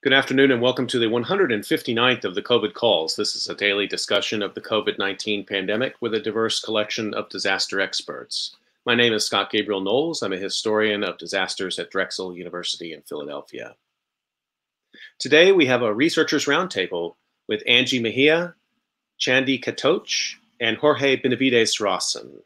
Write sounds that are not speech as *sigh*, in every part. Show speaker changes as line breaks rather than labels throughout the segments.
Good afternoon and welcome to the 159th of the COVID calls. This is a daily discussion of the COVID 19 pandemic with a diverse collection of disaster experts. My name is Scott Gabriel Knowles. I'm a historian of disasters at Drexel University in Philadelphia. Today we have a researchers roundtable with Angie Mejia, Chandi Katoch, and Jorge Benavides Rawson.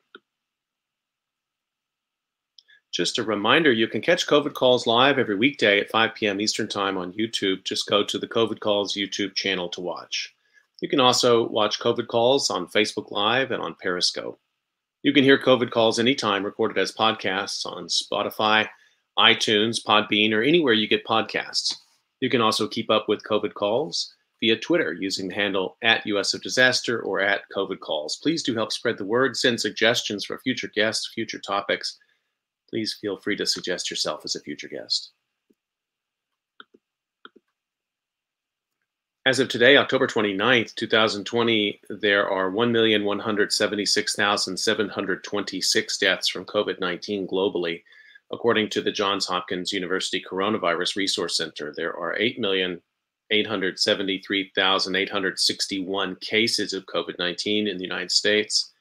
Just a reminder, you can catch COVID Calls live every weekday at 5 p.m. Eastern Time on YouTube. Just go to the COVID Calls YouTube channel to watch. You can also watch COVID Calls on Facebook Live and on Periscope. You can hear COVID Calls anytime recorded as podcasts on Spotify, iTunes, Podbean, or anywhere you get podcasts. You can also keep up with COVID Calls via Twitter using the handle at US of Disaster or at COVID Calls. Please do help spread the word, send suggestions for future guests, future topics, please feel free to suggest yourself as a future guest. As of today, October 29th, 2020, there are 1,176,726 deaths from COVID 19 globally. According to the Johns Hopkins University Coronavirus Resource Center, there are 8,873,861 cases of COVID 19 in the United States.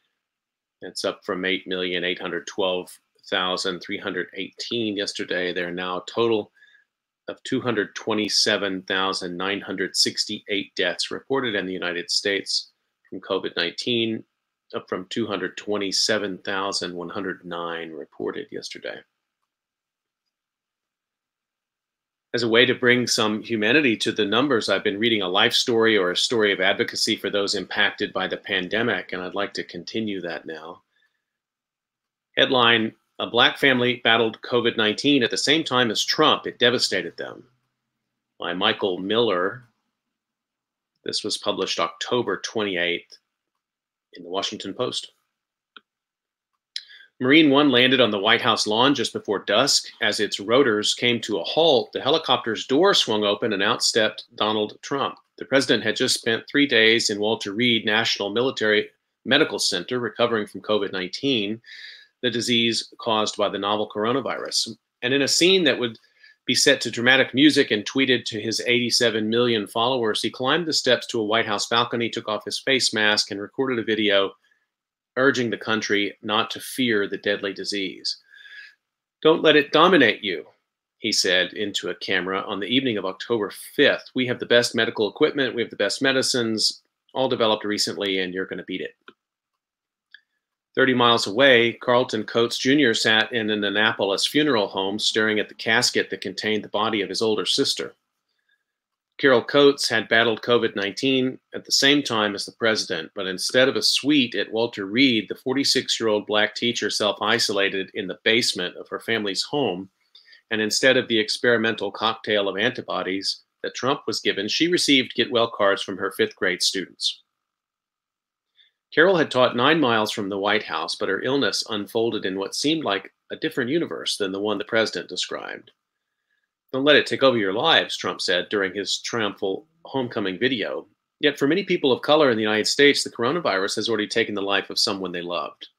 That's up from 8,812 6,318 yesterday. There are now a total of 227,968 deaths reported in the United States from COVID 19, up from 227,109 reported yesterday. As a way to bring some humanity to the numbers, I've been reading a life story or a story of advocacy for those impacted by the pandemic, and I'd like to continue that now. Headline a black family battled COVID 19 at the same time as Trump. It devastated them. By Michael Miller. This was published October 28th in the Washington Post. Marine One landed on the White House lawn just before dusk. As its rotors came to a halt, the helicopter's door swung open and out stepped Donald Trump. The president had just spent three days in Walter Reed National Military Medical Center recovering from COVID 19 the disease caused by the novel coronavirus. And in a scene that would be set to dramatic music and tweeted to his 87 million followers, he climbed the steps to a White House balcony, took off his face mask, and recorded a video urging the country not to fear the deadly disease. Don't let it dominate you, he said into a camera on the evening of October 5th. We have the best medical equipment, we have the best medicines, all developed recently, and you're going to beat it. 30 miles away, Carlton Coates Jr. sat in an Annapolis funeral home staring at the casket that contained the body of his older sister. Carol Coates had battled COVID 19 at the same time as the president, but instead of a suite at Walter Reed, the 46 year old black teacher self isolated in the basement of her family's home. And instead of the experimental cocktail of antibodies that Trump was given, she received get well cards from her fifth grade students. Carol had taught nine miles from the White House, but her illness unfolded in what seemed like a different universe than the one the president described. Don't let it take over your lives, Trump said during his triumphal homecoming video. Yet for many people of color in the United States, the coronavirus has already taken the life of someone they loved.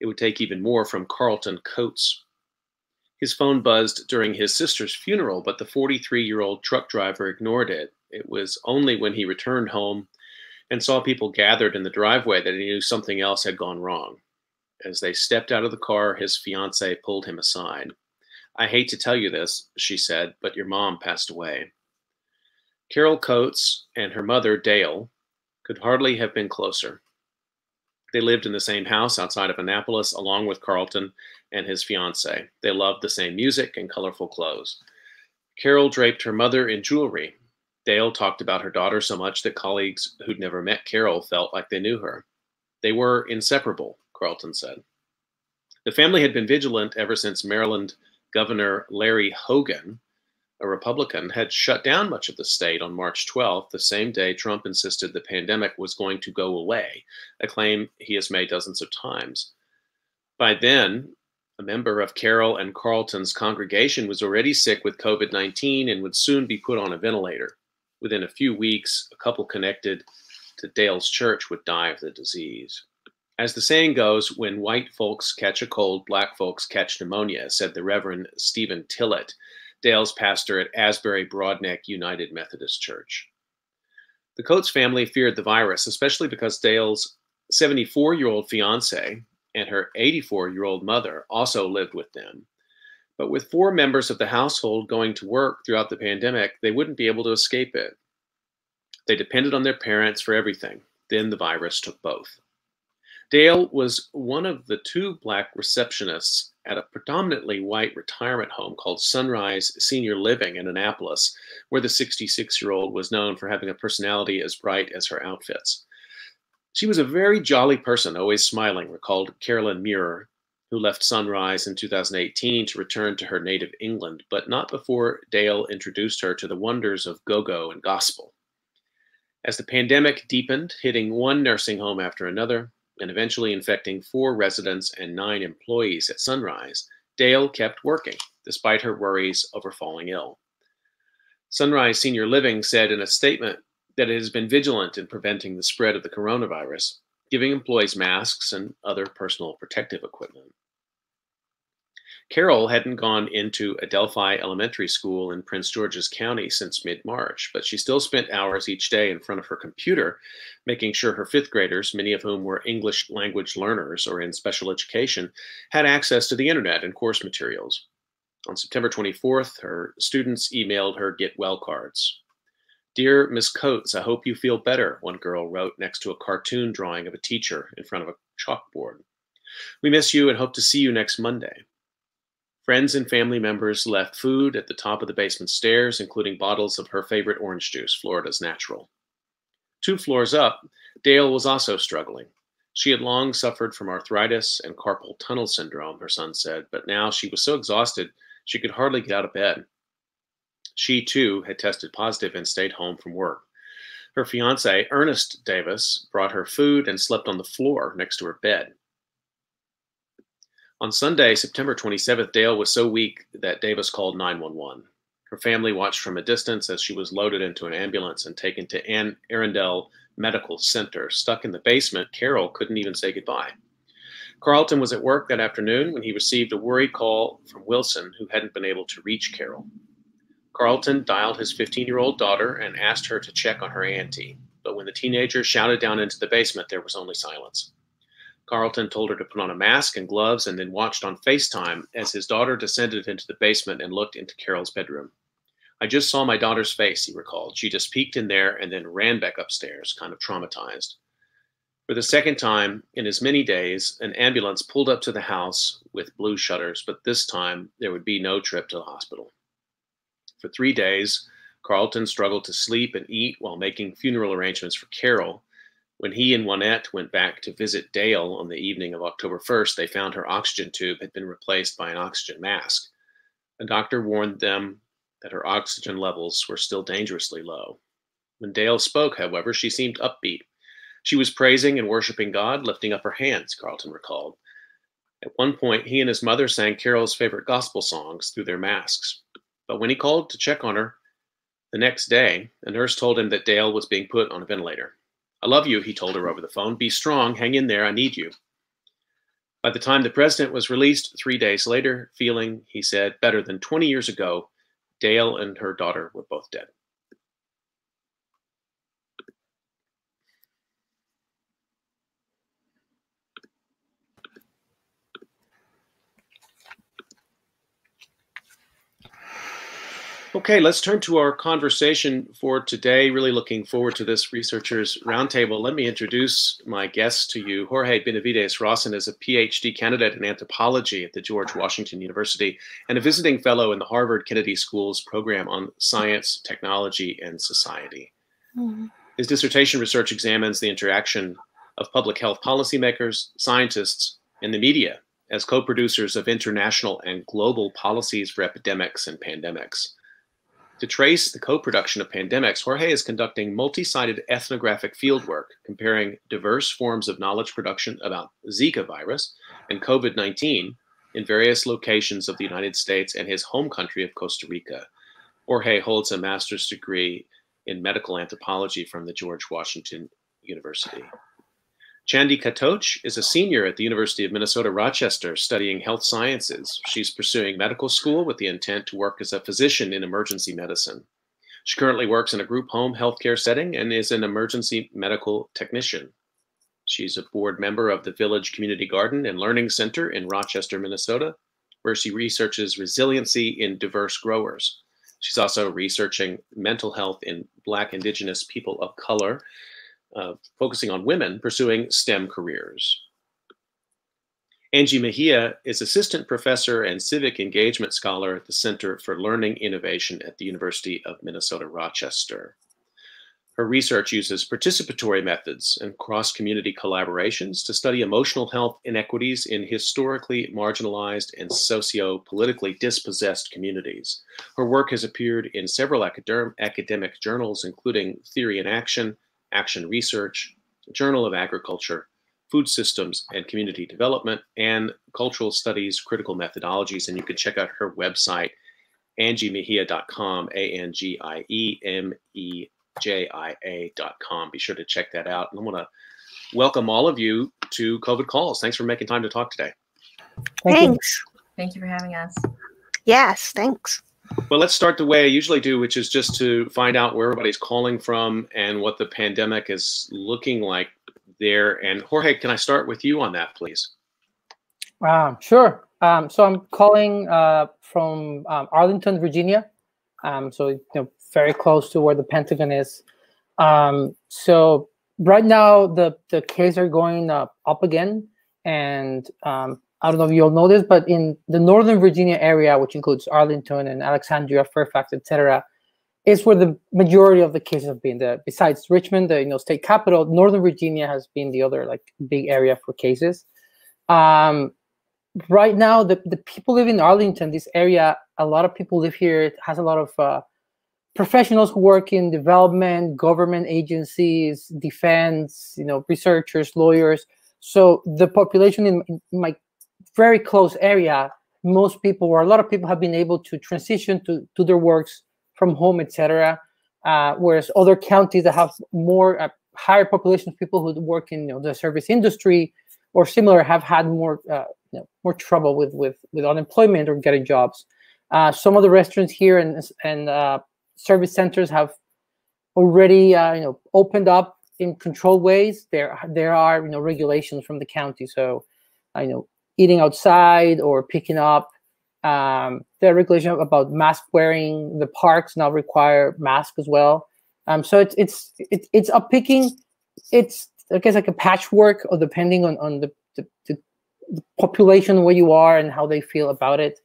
It would take even more from Carlton Coates. His phone buzzed during his sister's funeral, but the 43 year old truck driver ignored it. It was only when he returned home and saw people gathered in the driveway that he knew something else had gone wrong. As they stepped out of the car, his fiancee pulled him aside. I hate to tell you this, she said, but your mom passed away. Carol Coates and her mother, Dale, could hardly have been closer. They lived in the same house outside of Annapolis, along with Carlton and his fiancee. They loved the same music and colorful clothes. Carol draped her mother in jewelry Dale talked about her daughter so much that colleagues who'd never met Carol felt like they knew her. They were inseparable, Carlton said. The family had been vigilant ever since Maryland Governor Larry Hogan, a Republican, had shut down much of the state on March 12th, the same day Trump insisted the pandemic was going to go away, a claim he has made dozens of times. By then, a member of Carol and Carlton's congregation was already sick with COVID 19 and would soon be put on a ventilator. Within a few weeks, a couple connected to Dale's church would die of the disease. As the saying goes, when white folks catch a cold, black folks catch pneumonia, said the Reverend Stephen Tillett, Dale's pastor at Asbury Broadneck United Methodist Church. The Coates family feared the virus, especially because Dale's 74 year old fiance and her 84 year old mother also lived with them. But with four members of the household going to work throughout the pandemic, they wouldn't be able to escape it. They depended on their parents for everything. Then the virus took both. Dale was one of the two black receptionists at a predominantly white retirement home called Sunrise Senior Living in Annapolis, where the 66 year old was known for having a personality as bright as her outfits. She was a very jolly person, always smiling, recalled Carolyn Muir, who left Sunrise in 2018 to return to her native England, but not before Dale introduced her to the wonders of go go and gospel. As the pandemic deepened, hitting one nursing home after another, and eventually infecting four residents and nine employees at Sunrise, Dale kept working, despite her worries over falling ill. Sunrise Senior Living said in a statement that it has been vigilant in preventing the spread of the coronavirus, giving employees masks and other personal protective equipment. Carol hadn't gone into Adelphi Elementary School in Prince George's County since mid March, but she still spent hours each day in front of her computer, making sure her fifth graders, many of whom were English language learners or in special education, had access to the internet and course materials. On September 24th, her students emailed her get well cards. Dear Miss Coates, I hope you feel better, one girl wrote next to a cartoon drawing of a teacher in front of a chalkboard. We miss you and hope to see you next Monday. Friends and family members left food at the top of the basement stairs, including bottles of her favorite orange juice, Florida's Natural. Two floors up, Dale was also struggling. She had long suffered from arthritis and carpal tunnel syndrome, her son said, but now she was so exhausted she could hardly get out of bed. She too had tested positive and stayed home from work. Her fiance, Ernest Davis, brought her food and slept on the floor next to her bed. On Sunday, September 27th, Dale was so weak that Davis called 911. Her family watched from a distance as she was loaded into an ambulance and taken to Anne Arundel Medical Center. Stuck in the basement, Carol couldn't even say goodbye. Carlton was at work that afternoon when he received a worried call from Wilson, who hadn't been able to reach Carol. Carlton dialed his 15 year old daughter and asked her to check on her auntie. But when the teenager shouted down into the basement, there was only silence. Carlton told her to put on a mask and gloves and then watched on FaceTime as his daughter descended into the basement and looked into Carol's bedroom. I just saw my daughter's face, he recalled. She just peeked in there and then ran back upstairs, kind of traumatized. For the second time in as many days, an ambulance pulled up to the house with blue shutters, but this time there would be no trip to the hospital. For three days, Carlton struggled to sleep and eat while making funeral arrangements for Carol, when he and Juanette went back to visit Dale on the evening of October 1st, they found her oxygen tube had been replaced by an oxygen mask. A doctor warned them that her oxygen levels were still dangerously low. When Dale spoke, however, she seemed upbeat. She was praising and worshiping God, lifting up her hands, Carlton recalled. At one point, he and his mother sang Carol's favorite gospel songs through their masks. But when he called to check on her the next day, a nurse told him that Dale was being put on a ventilator. I love you, he told her over the phone. Be strong, hang in there, I need you. By the time the president was released three days later, feeling, he said, better than 20 years ago, Dale and her daughter were both dead. Okay, let's turn to our conversation for today. Really looking forward to this researchers roundtable. Let me introduce my guest to you. Jorge Benavides Rawson is a PhD candidate in anthropology at the George Washington University and a visiting fellow in the Harvard Kennedy School's program on science, technology, and society. His dissertation research examines the interaction of public health policymakers, scientists, and the media as co-producers of international and global policies for epidemics and pandemics. To trace the co-production of pandemics, Jorge is conducting multi-sited ethnographic fieldwork comparing diverse forms of knowledge production about Zika virus and COVID-19 in various locations of the United States and his home country of Costa Rica. Jorge holds a master's degree in medical anthropology from the George Washington University. Chandi Katoch is a senior at the University of Minnesota Rochester studying health sciences. She's pursuing medical school with the intent to work as a physician in emergency medicine. She currently works in a group home healthcare setting and is an emergency medical technician. She's a board member of the Village Community Garden and Learning Center in Rochester, Minnesota, where she researches resiliency in diverse growers. She's also researching mental health in Black, Indigenous people of color uh, focusing on women pursuing STEM careers. Angie Mejia is assistant professor and civic engagement scholar at the Center for Learning Innovation at the University of Minnesota Rochester. Her research uses participatory methods and cross community collaborations to study emotional health inequities in historically marginalized and socio politically dispossessed communities. Her work has appeared in several academic journals, including Theory in Action, Action Research, Journal of Agriculture, Food Systems and Community Development, and Cultural Studies Critical Methodologies. And you can check out her website, angiemejia.com, A N G I E M E J I A.com. Be sure to check that out. And I want to welcome all of you to COVID Calls. Thanks for making time to talk today.
Thanks.
Thank you for having us.
Yes, thanks.
Well, let's start the way I usually do, which is just to find out where everybody's calling from and what the pandemic is looking like there. And Jorge, can I start with you on that, please?
Um, sure. Um, so I'm calling uh, from um, Arlington, Virginia. Um, so you know, very close to where the Pentagon is. Um, so right now the the cases are going up again, and um, I don't know if you'll know this, but in the Northern Virginia area, which includes Arlington and Alexandria, Fairfax, etc., is where the majority of the cases have been. The, besides Richmond, the you know state capital, Northern Virginia has been the other like big area for cases. Um, right now, the, the people live in Arlington, this area, a lot of people live here. It has a lot of uh, professionals who work in development, government agencies, defense, you know, researchers, lawyers. So the population in my very close area, most people or a lot of people have been able to transition to, to their works from home, etc. Uh, whereas other counties that have more uh, higher population of people who work in you know, the service industry or similar have had more uh, you know, more trouble with with with unemployment or getting jobs. Uh, some of the restaurants here and and uh, service centers have already uh, you know opened up in controlled ways. There there are you know regulations from the county, so you know eating outside or picking up. Um, there are regulations about mask wearing. The parks now require masks as well. Um, so it's it's it's it's a picking. It's I guess like a patchwork, or depending on on the, the, the, the population where you are and how they feel about it.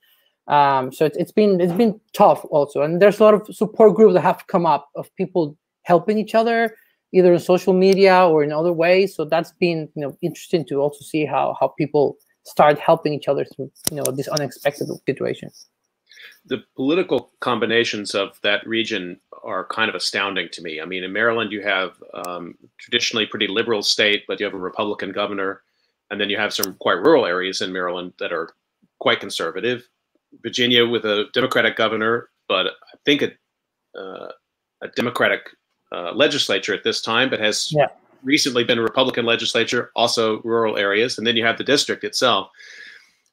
Um, so it's, it's been it's been tough also, and there's a lot of support groups that have come up of people helping each other, either in social media or in other ways. So that's been you know interesting to also see how how people start helping each other through you know this unexpected situation.
The political combinations of that region are kind of astounding to me. I mean, in Maryland, you have um, traditionally pretty liberal state, but you have a Republican governor, and then you have some quite rural areas in Maryland that are quite conservative. Virginia with a Democratic governor, but I think a, uh, a Democratic uh, legislature at this time, but has yeah. Recently been a Republican legislature, also rural areas, and then you have the district itself.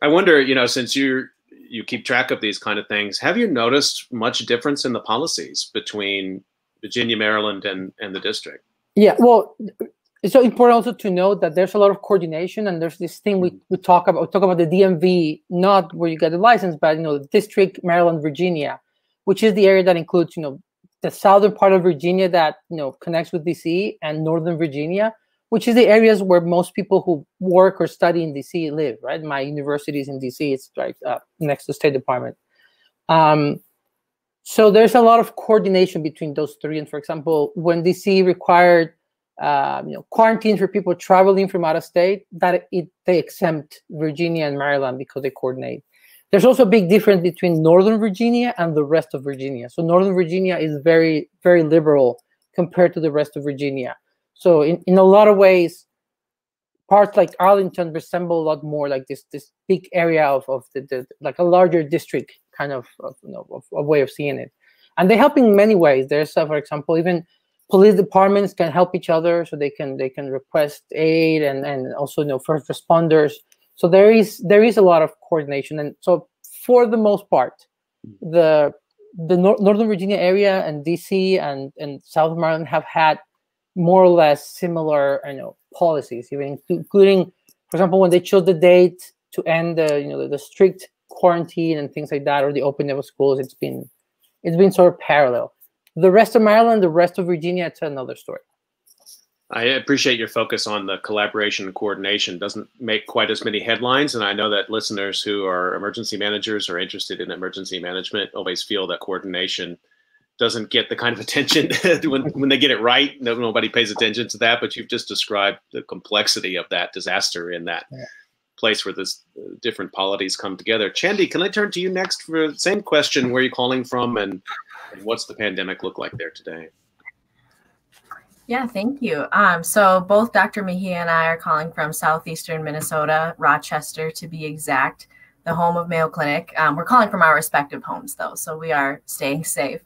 I wonder, you know, since you you keep track of these kind of things, have you noticed much difference in the policies between Virginia, Maryland, and and the district?
Yeah, well, it's so important also to note that there's a lot of coordination and there's this thing we, mm-hmm. we talk about we talk about the DMV, not where you get the license, but you know, the district, Maryland, Virginia, which is the area that includes, you know, the southern part of Virginia that you know connects with DC and northern Virginia, which is the areas where most people who work or study in DC live. Right, my university is in DC. It's right uh, next to State Department. Um, so there's a lot of coordination between those three. And for example, when DC required um, you know, quarantine for people traveling from out of state, that it, they exempt Virginia and Maryland because they coordinate. There's also a big difference between Northern Virginia and the rest of Virginia. So Northern Virginia is very, very liberal compared to the rest of Virginia. So in, in a lot of ways, parts like Arlington resemble a lot more like this this big area of, of the, the like a larger district kind of, of you know of, of way of seeing it. And they help in many ways. There's uh, for example, even police departments can help each other, so they can they can request aid and and also you know first responders. So there is there is a lot of coordination, and so for the most part, the the Nor- Northern Virginia area and DC and and South Maryland have had more or less similar you know policies, even including, for example, when they chose the date to end the you know the, the strict quarantine and things like that, or the opening of schools. It's been it's been sort of parallel. The rest of Maryland, the rest of Virginia, it's another story.
I appreciate your focus on the collaboration and coordination. Doesn't make quite as many headlines, and I know that listeners who are emergency managers or interested in emergency management always feel that coordination doesn't get the kind of *laughs* attention *laughs* when, when they get it right. nobody pays attention to that, but you've just described the complexity of that disaster in that yeah. place where this uh, different polities come together. Chandi, can I turn to you next for the same question? Where are you calling from, and, and what's the pandemic look like there today?
Yeah, thank you. Um, so both Dr. Mejia and I are calling from southeastern Minnesota, Rochester to be exact, the home of Mayo Clinic. Um, we're calling from our respective homes though, so we are staying safe.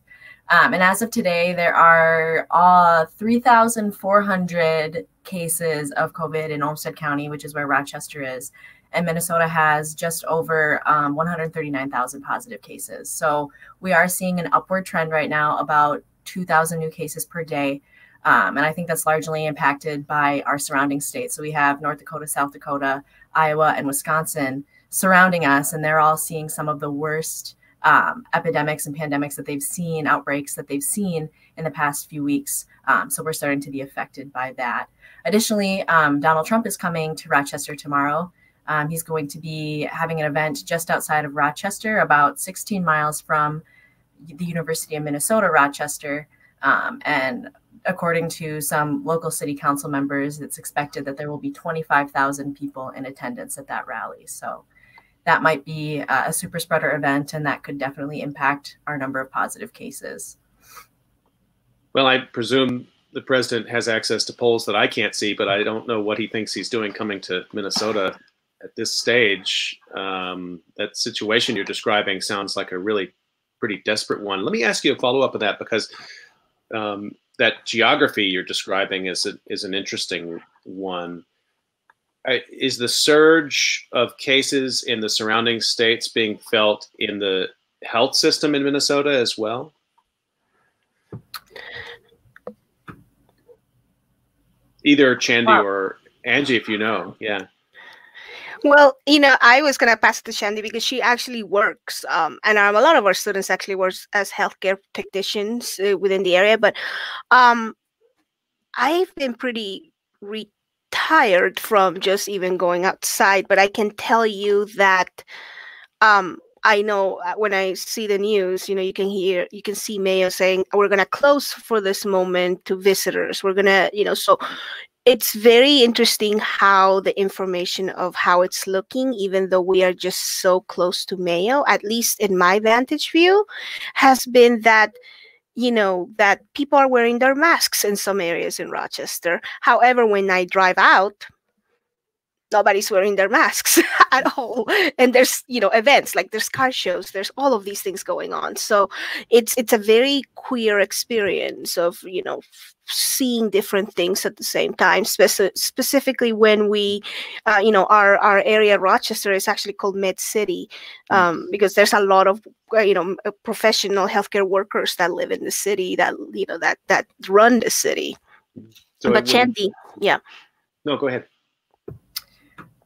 Um, and as of today, there are uh, 3,400 cases of COVID in Olmsted County, which is where Rochester is. And Minnesota has just over um, 139,000 positive cases. So we are seeing an upward trend right now, about 2,000 new cases per day. Um, and I think that's largely impacted by our surrounding states. So we have North Dakota, South Dakota, Iowa, and Wisconsin surrounding us, and they're all seeing some of the worst um, epidemics and pandemics that they've seen, outbreaks that they've seen in the past few weeks. Um, so we're starting to be affected by that. Additionally, um, Donald Trump is coming to Rochester tomorrow. Um, he's going to be having an event just outside of Rochester, about 16 miles from the University of Minnesota, Rochester. Um, and according to some local city council members, it's expected that there will be 25,000 people in attendance at that rally. So that might be a super spreader event, and that could definitely impact our number of positive cases.
Well, I presume the president has access to polls that I can't see, but I don't know what he thinks he's doing coming to Minnesota at this stage. Um, that situation you're describing sounds like a really pretty desperate one. Let me ask you a follow up of that because um, that geography you're describing is a, is an interesting one. is the surge of cases in the surrounding states being felt in the health system in Minnesota as well? Either Chandi wow. or Angie, if you know. Yeah.
Well, you know, I was gonna pass it to Chandi because she actually works, um, and um, a lot of our students actually work as healthcare technicians uh, within the area. But um, I've been pretty retired from just even going outside. But I can tell you that um, I know uh, when I see the news, you know, you can hear, you can see Mayo saying, we're going to close for this moment to visitors. We're going to, you know, so it's very interesting how the information of how it's looking, even though we are just so close to Mayo, at least in my vantage view, has been that you know that people are wearing their masks in some areas in Rochester. However, when I drive out, nobody's wearing their masks *laughs* at all. And there's you know events like there's car shows there's all of these things going on. So it's it's a very queer experience of you know seeing different things at the same time speci- specifically when we uh, you know our our area rochester is actually called med city um, mm-hmm. because there's a lot of uh, you know professional healthcare workers that live in the city that you know that that run the city. So but chandi yeah.
No go ahead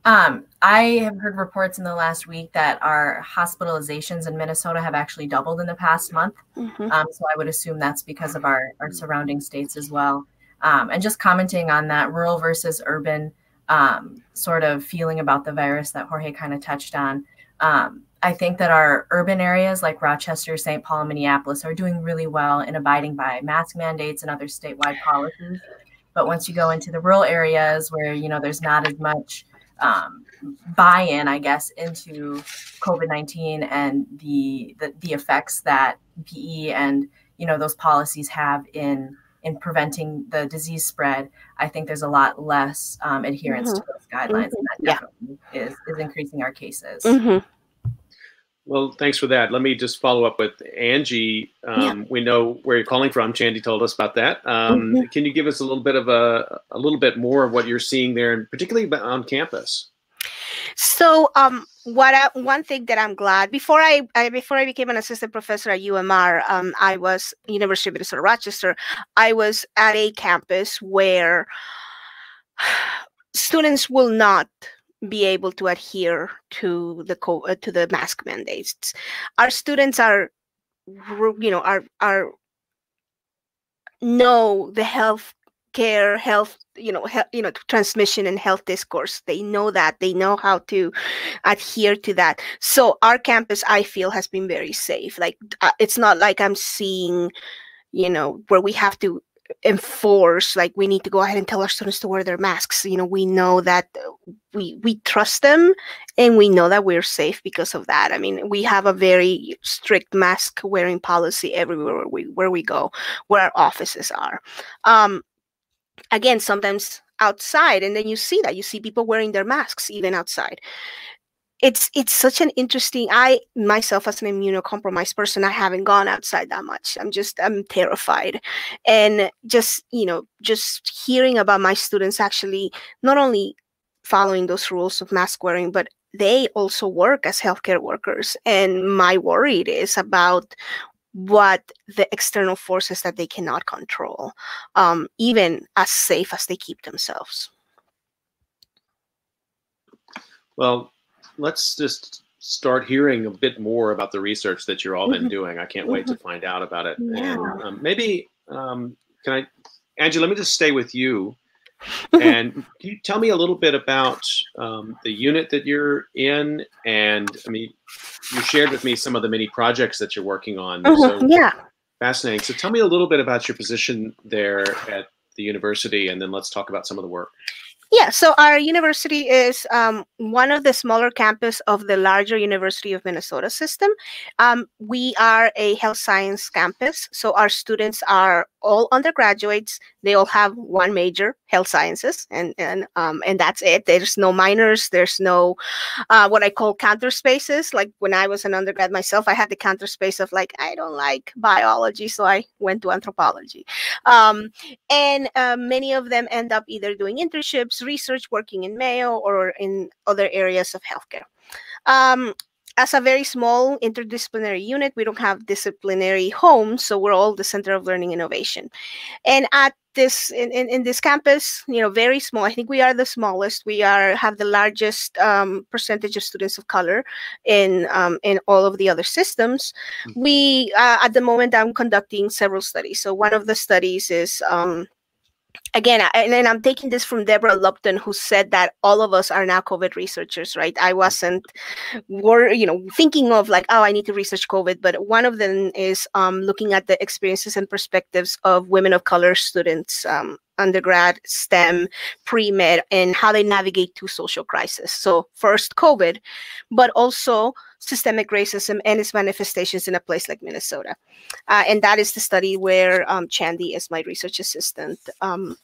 um, I have heard reports in the last week that our hospitalizations in Minnesota have actually doubled in the past month. Mm-hmm. Um, so I would assume that's because of our, our surrounding states as well. Um, and just commenting on that rural versus urban um, sort of feeling about the virus that Jorge kind of touched on. Um, I think that our urban areas like Rochester, St. Paul, Minneapolis are doing really well in abiding by mask mandates and other statewide policies. But once you go into the rural areas where you know there's not as much um, buy-in, I guess, into COVID-19 and the, the, the effects that PE and you know those policies have in in preventing the disease spread. I think there's a lot less um, adherence mm-hmm. to those guidelines, mm-hmm. and that definitely yeah. is is increasing our cases. Mm-hmm.
Well, thanks for that. Let me just follow up with Angie. Um, yeah. We know where you're calling from. Chandi told us about that. Um, mm-hmm. Can you give us a little bit of a, a little bit more of what you're seeing there, and particularly on campus?
So, um, what I, one thing that I'm glad before I, I, before I became an assistant professor at UMR, um, I was University of Minnesota Rochester. I was at a campus where *sighs* students will not be able to adhere to the co- uh, to the mask mandates. Our students are, you know, are are know the health care health you know he, you know transmission and health discourse. They know that. They know how to adhere to that. So our campus i feel has been very safe. Like uh, it's not like i'm seeing you know where we have to enforce like we need to go ahead and tell our students to wear their masks. You know we know that we we trust them and we know that we're safe because of that. I mean we have a very strict mask wearing policy everywhere where we where we go where our offices are. Um again sometimes outside and then you see that. You see people wearing their masks even outside it's it's such an interesting i myself as an immunocompromised person i haven't gone outside that much. I'm just i'm terrified. And just you know just hearing about my students actually not only following those rules of mask wearing but they also work as healthcare workers. And my worry is about what the external forces that they cannot control um, even as safe as they keep themselves.
Well let's just start hearing a bit more about the research that you're all been mm-hmm. doing. I can't wait to mm-hmm. find out about it. Yeah. And um, maybe um, can I, Angie? Let me just stay with you. *laughs* and can you tell me a little bit about um, the unit that you're in? And I mean, you shared with me some of the many projects that you're working on.
Mm-hmm. So yeah,
fascinating. So tell me a little bit about your position there at the university, and then let's talk about some of the work.
Yeah, so our university is um, one of the smaller campus of the larger University of Minnesota system. Um, we are a health science campus, so our students are all undergraduates. They all have one major, health sciences, and and um, and that's it. There's no minors. There's no uh, what I call counter spaces. Like when I was an undergrad myself, I had the counter space of like I don't like biology, so I went to anthropology. Um, and uh, many of them end up either doing internships, research, working in Mayo, or in other areas of healthcare. Um, as a very small interdisciplinary unit, we don't have disciplinary homes, so we're all the center of learning innovation. And at this in, in, in, this campus, you know, very small. I think we are the smallest. We are have the largest um, percentage of students of color in um, in all of the other systems. Mm. We uh, at the moment I'm conducting several studies. So one of the studies is um, again, and, and I'm taking this from Deborah Lupton, who said that all of us are now COVID researchers, right? I wasn't, were you know, thinking of like, oh, I need to research COVID, but one of them is um, looking at the experiences and perspectives of women of color students um, undergrad, STEM, pre med, and how they navigate through social crisis. So, first COVID, but also systemic racism and its manifestations in a place like Minnesota. Uh, and that is the study where um, Chandi is my research assistant. Um,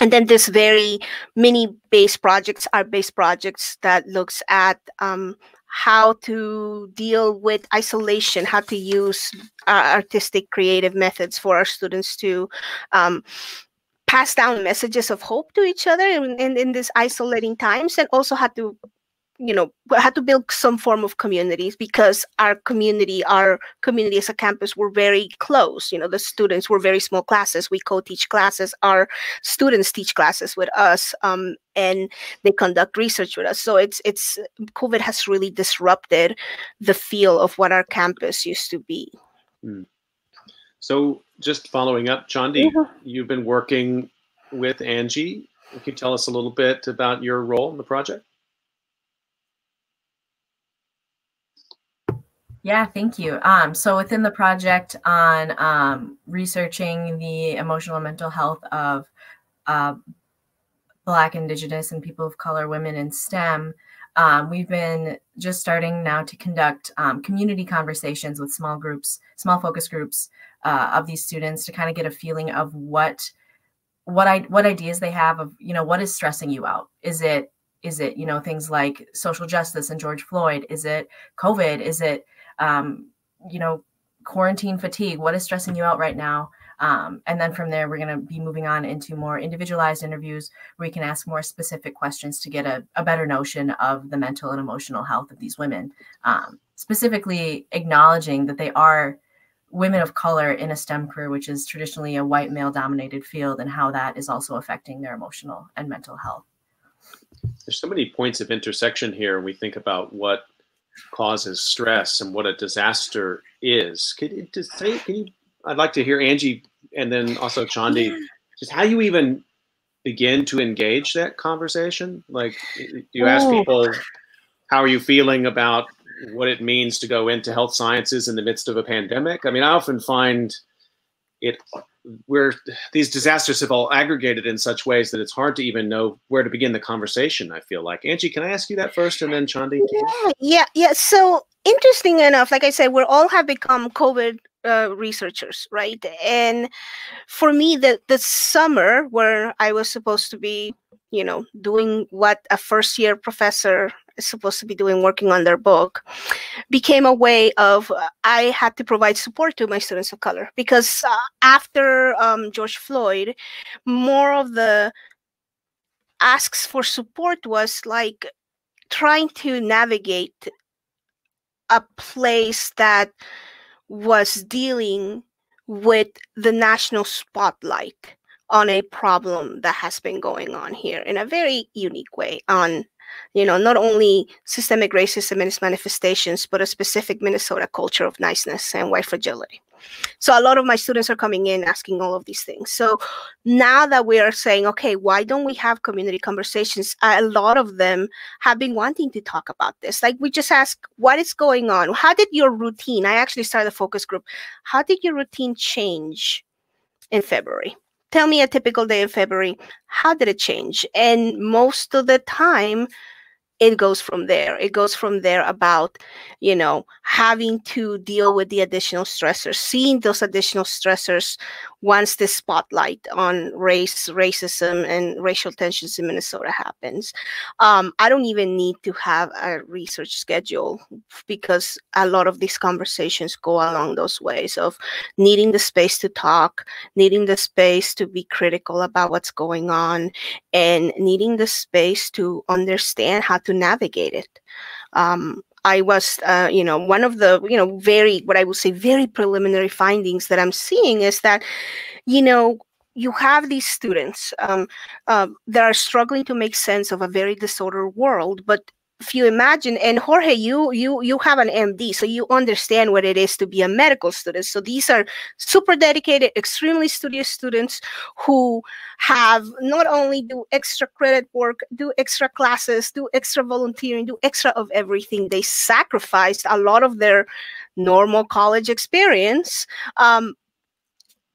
and then this very mini base projects are base projects that looks at um, how to deal with isolation, how to use uh, artistic creative methods for our students to um, pass down messages of hope to each other in, in, in these isolating times and also had to you know had to build some form of communities because our community our community as a campus were very close. You know the students were very small classes. We co-teach classes. Our students teach classes with us um, and they conduct research with us. So it's it's covid has really disrupted the feel of what our campus used to be. Mm.
so just following up, Chandi, mm-hmm. you've been working with Angie. Can you tell us a little bit about your role in the project?
Yeah, thank you. Um, so within the project on um, researching the emotional and mental health of uh, Black, Indigenous, and people of color women in STEM, um, we've been just starting now to conduct um, community conversations with small groups, small focus groups uh, of these students to kind of get a feeling of what what I what ideas they have of you know what is stressing you out. Is it is it you know things like social justice and George Floyd? Is it COVID? Is it um, you know quarantine fatigue? What is stressing you out right now? Um, and then from there, we're going to be moving on into more individualized interviews where we can ask more specific questions to get a, a better notion of the mental and emotional health of these women, um, specifically acknowledging that they are women of color in a STEM career, which is traditionally a white male dominated field, and how that is also affecting their emotional and mental health.
There's so many points of intersection here. We think about what causes stress and what a disaster is. Could you just say, can you, I'd like to hear Angie and then also Chandi, yeah. just how you even begin to engage that conversation? Like you ask oh. people, how are you feeling about what it means to go into health sciences in the midst of a pandemic. I mean, I often find it where these disasters have all aggregated in such ways that it's hard to even know where to begin the conversation. I feel like Angie, can I ask you that first, and then Chandi?
Yeah, yeah, yeah. So interesting enough, like I said, we all have become COVID uh, researchers, right? And for me, the the summer where I was supposed to be, you know, doing what a first year professor supposed to be doing working on their book became a way of uh, i had to provide support to my students of color. Because uh, after um, george floyd more of the asks for support was like trying to navigate a place that was dealing with the national spotlight on a problem that has been going on here in a very unique way on you know, not only systemic racism and its manifestations, but a specific Minnesota culture of niceness and white fragility. So a lot of my students are coming in asking all of these things. So now that we are saying, okay, why don't we have community conversations? A lot of them have been wanting to talk about this. Like we just ask, what is going on? How did your routine? I actually started a focus group. How did your routine change in February? Tell me a typical day in February. How did it change? And most of the time, it goes from there. It goes from there about, you know, having to deal with the additional stressors, seeing those additional stressors once the spotlight on race, racism, and racial tensions in Minnesota happens. Um, I don't even need to have a research schedule because a lot of these conversations go along those ways of needing the space to talk, needing the space to be critical about what's going on, and needing the space to understand how to navigate it. Um, I was, uh, you know, one of the, you know, very, what I would say, very preliminary findings that I'm seeing is that, you know, you have these students um, uh, that are struggling to make sense of a very disordered world, but if you imagine and jorge you you you have an md so you understand what it is to be a medical student. So these are super dedicated extremely studious students who have not only do extra credit work do extra classes do extra volunteering do extra of everything. They sacrificed a lot of their normal college experience um,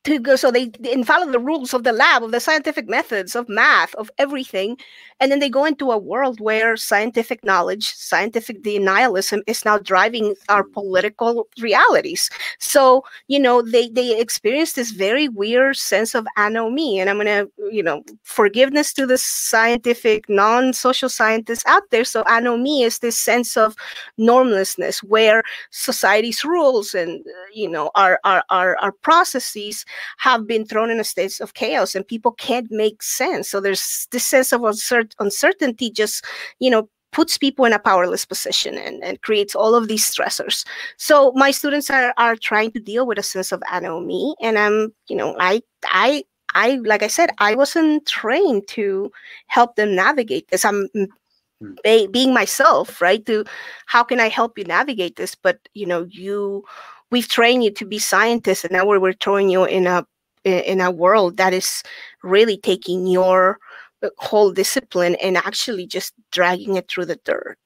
to go so they, they follow the rules of the lab of the scientific methods of math of everything. And then they go into a world where scientific knowledge scientific denialism is now driving our political realities. So you know they they experience this very weird sense of anomie. And i'm gonna you know forgiveness to the scientific non-social scientists out there. So anomie is this sense of normlessness where society's rules and you know our our our, our processes have been thrown in a state of chaos and people can't make sense. So there's this sense of uncertainty just, you know, puts people in a powerless position and, and creates all of these stressors. So my students are, are trying to deal with a sense of anomie and I'm, you know, I, I, I, like I said, I wasn't trained to help them navigate this. I'm hmm. being myself, right? To how can I help you navigate this? But you know, you we've trained you to be scientists and now we're, we're throwing you in a in a world that is really taking your uh, whole discipline and actually just dragging it through the dirt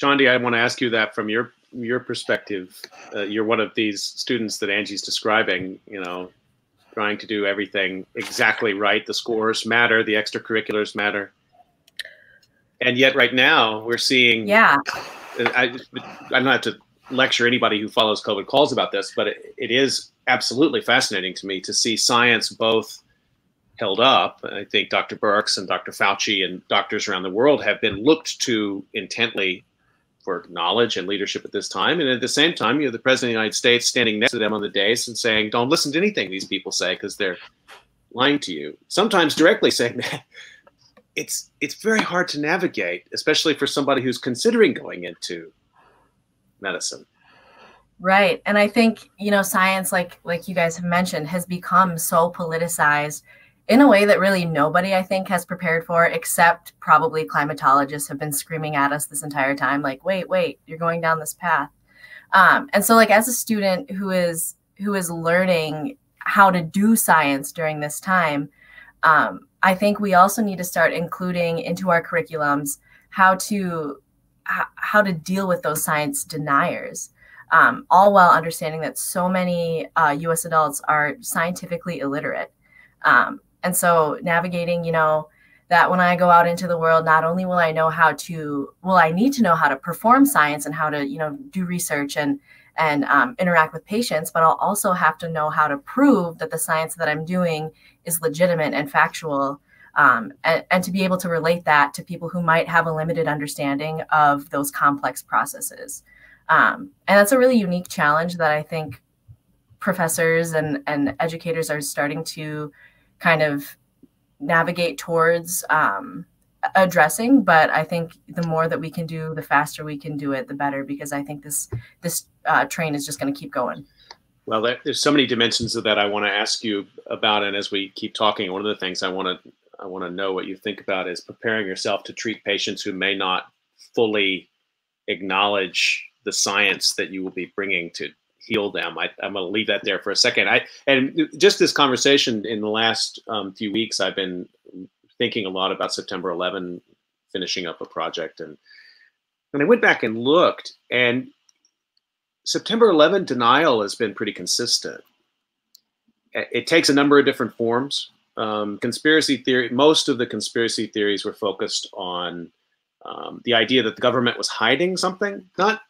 Chandi, I want to ask you that from your your perspective. Uh, you're one of these students that Angie's describing. You know, trying to do everything exactly right. The scores matter. The extracurriculars matter. And yet, right now, we're seeing.
Yeah.
I, I'm not to lecture anybody who follows COVID calls about this, but it, it is absolutely fascinating to me to see science both held up. I think Dr. Birx and Dr. Fauci and doctors around the world have been looked to intently for knowledge and leadership at this time. And at the same time, you know, the president of the United States standing next to them on the dais and saying, don't listen to anything these people say because they're lying to you. Sometimes directly saying that. It's it's very hard to navigate, especially for somebody who's considering going into medicine.
Right. And I think, you know, science like like you guys have mentioned has become so politicized in a way that really nobody I think has prepared for except probably climatologists have been screaming at us this entire time like wait, wait, you're going down this path. Um, and so like as a student who is who is learning how to do science during this time, um, I think we also need to start including into our curriculums how to how to deal with those science deniers um, all while understanding that so many uh, U.S. adults are scientifically illiterate. Um, and so navigating, you know, that when I go out into the world, not only will I know how to, will I need to know how to perform science and how to, you know, do research and and um, interact with patients, but I'll also have to know how to prove that the science that I'm doing is legitimate and factual, um, and, and to be able to relate that to people who might have a limited understanding of those complex processes. Um, and that's a really unique challenge that I think professors and, and educators are starting to kind of navigate towards um, addressing. But I think the more that we can do, the faster we can do it, the better, because I think this this uh, train is just going to keep going.
Well, there's so many dimensions of that I want to ask you about, and as we keep talking, one of the things I want to I want to know what you think about is preparing yourself to treat patients who may not fully acknowledge the science that you will be bringing to heal them. I, am going to leave that there for a second. I and just this conversation in the last um, few weeks, I've been thinking a lot about September 11, finishing up a project, and and I went back and looked, and September 11 denial has been pretty consistent. It takes a number of different forms. Um, conspiracy theory. Most of the conspiracy theories were focused on um, the idea that the government was hiding something, not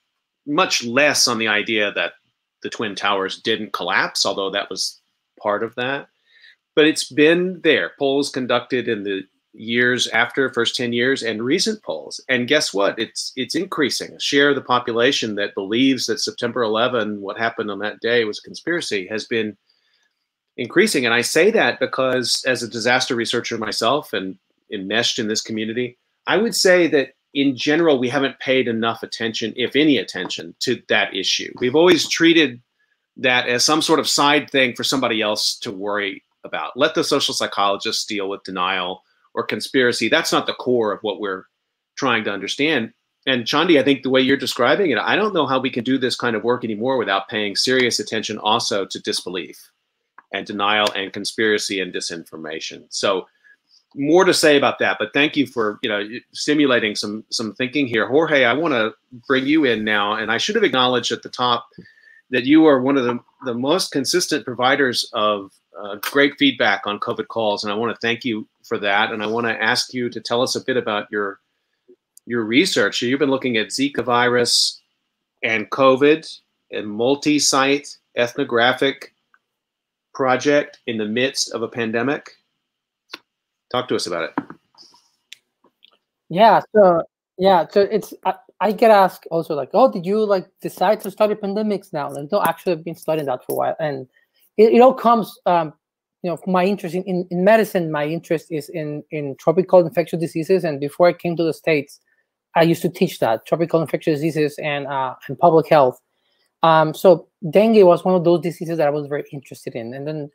much less on the idea that the Twin Towers didn't collapse, although that was part of that. But it's been there. Polls conducted in the years after first 10 years and recent polls and guess what it's it's increasing a share of the population that believes that september 11 what happened on that day was a conspiracy has been increasing and i say that because as a disaster researcher myself and enmeshed in this community i would say that in general, we haven't paid enough attention, if any attention, to that issue. We've always treated that as some sort of side thing for somebody else to worry about. Let the social psychologists deal with denial or conspiracy. That's not the core of what we're trying to understand. And Chandi, I think the way you're describing it, I don't know how we can do this kind of work anymore without paying serious attention also to disbelief and denial and conspiracy and disinformation. So more to say about that, but thank you for you know stimulating some some thinking here, Jorge. I want to bring you in now, and I should have acknowledged at the top that you are one of the the most consistent providers of uh, great feedback on COVID calls, and I want to thank you for that. And I want to ask you to tell us a bit about your your research. You've been looking at Zika virus and COVID and multi-site ethnographic project in the midst of a pandemic. Talk to us about it.
Yeah. So yeah. So it's I, I get asked also like, oh, did you like decide to study pandemics now? Like, no, actually, I've been studying that for a while, and it, it all comes. Um, you know, my interest in, in, in medicine, my interest is in in tropical infectious diseases, and before I came to the states, I used to teach that tropical infectious diseases and uh, and public health. Um, so dengue was one of those diseases that I was very interested in, and then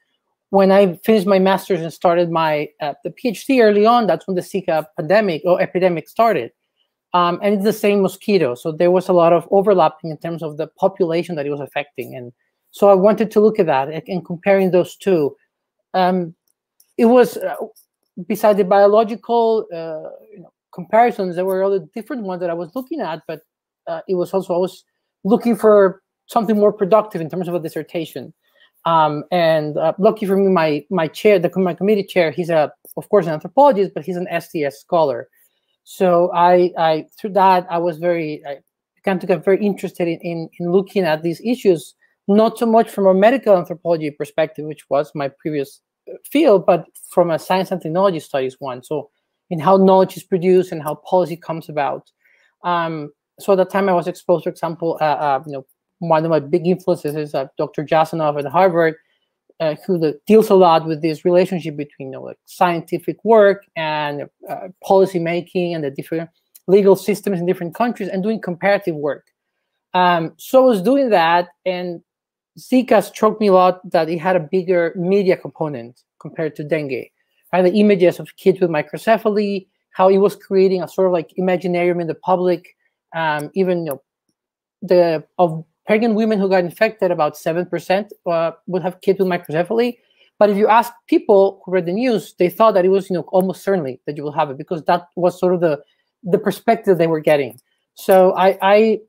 when I finished my master's and started my uh, the PhD early on, that's when the Zika pandemic or epidemic started. Um, and it's the same mosquito, so there was a lot of overlapping in terms of the population that it was affecting. And so I wanted to look at that and, comparing those two. Um, it was uh, beside the biological uh, you know, comparisons, there were other different ones that I was looking at, but uh, it was also I was looking for something more productive in terms of a dissertation. Um, and uh, lucky for me, my my chair, the my committee chair, he's a of course an anthropologist, but he's an STS scholar. So I, I through that I was very I began to get very interested in, in, in looking at these issues, not so much from a medical anthropology perspective, which was my previous field, but from a science and technology studies one. So in how knowledge is produced and how policy comes about. Um, so at the time I was exposed, for example, uh, uh, you know, one of my big influences is uh, Dr. Jasanoff at Harvard, uh, who deals a lot with this relationship between you know, like scientific work and uh, policy making and the different legal systems in different countries and doing comparative work. Um, so I was doing that, and Zika struck me a lot that it had a bigger media component compared to dengue. Right? The images of kids with microcephaly, how it was creating a sort of like imaginarium in the public. Um, even you know, the of pregnant women who got infected, about seven percent uh, would have kids with microcephaly. But if you ask people who read the news, they thought that it was you know almost certainly that you will have it because that was sort of the the perspective they were getting. So I, I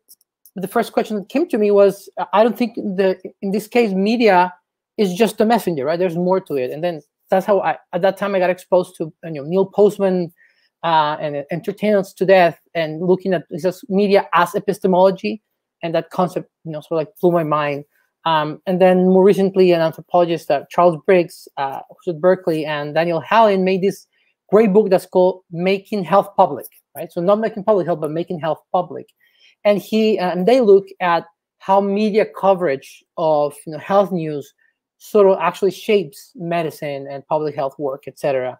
the first question that came to me was I don't think the in this case media is just a messenger, right? There's more to it, and then that's how I at that time I got exposed to you know Neil Postman uh, and entertain us to death and looking at just media as epistemology and that concept you know sort of like blew my mind. Um, and then more recently, an anthropologist, uh, Charles Briggs, uh, who's at Berkeley, and Daniel Hallin made this great book that's called "Making Health Public." Right, so not making public health, but making health public and he uh, and they look at how media coverage of you know, health news sort of actually shapes medicine and public health work, etc.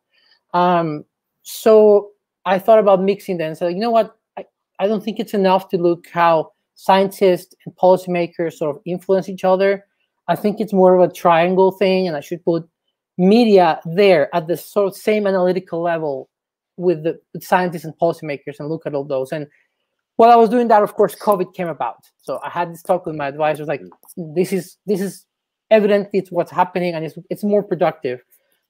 Um, so I thought about mixing them said, you know what, I, I don't think it's enough to look how scientists and policymakers sort of influence each other. I think it's more of a triangle thing, and I should put media there at the sort of same analytical level with the with scientists and policymakers and look at all those. And while I was doing that, of course, COVID came about. So I had this talk with my advisors, like this is this is evident, it's what's happening, and it's it's more productive.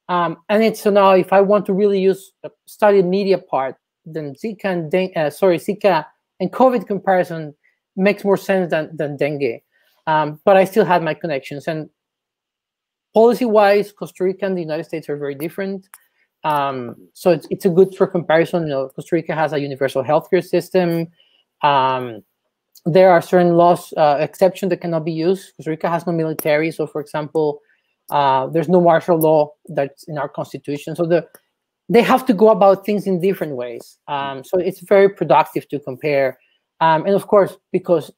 Um, and it's so now if I want to really use study media part, then Zika and uh, sorry Zika and COVID comparison makes more sense than than dengue. Um, but I still had my connections and policy-wise, Costa Rica and the United States are very different. Um, so it's, it's a good for comparison. You know, Costa Rica has a universal healthcare system. Um, there are certain laws uh, exceptions that cannot be used. Costa Rica has no military, so for example, uh, there's no martial law that's in our constitution. So the they have to go about things in different ways. Um, so it's very productive to compare. Um, and of course, because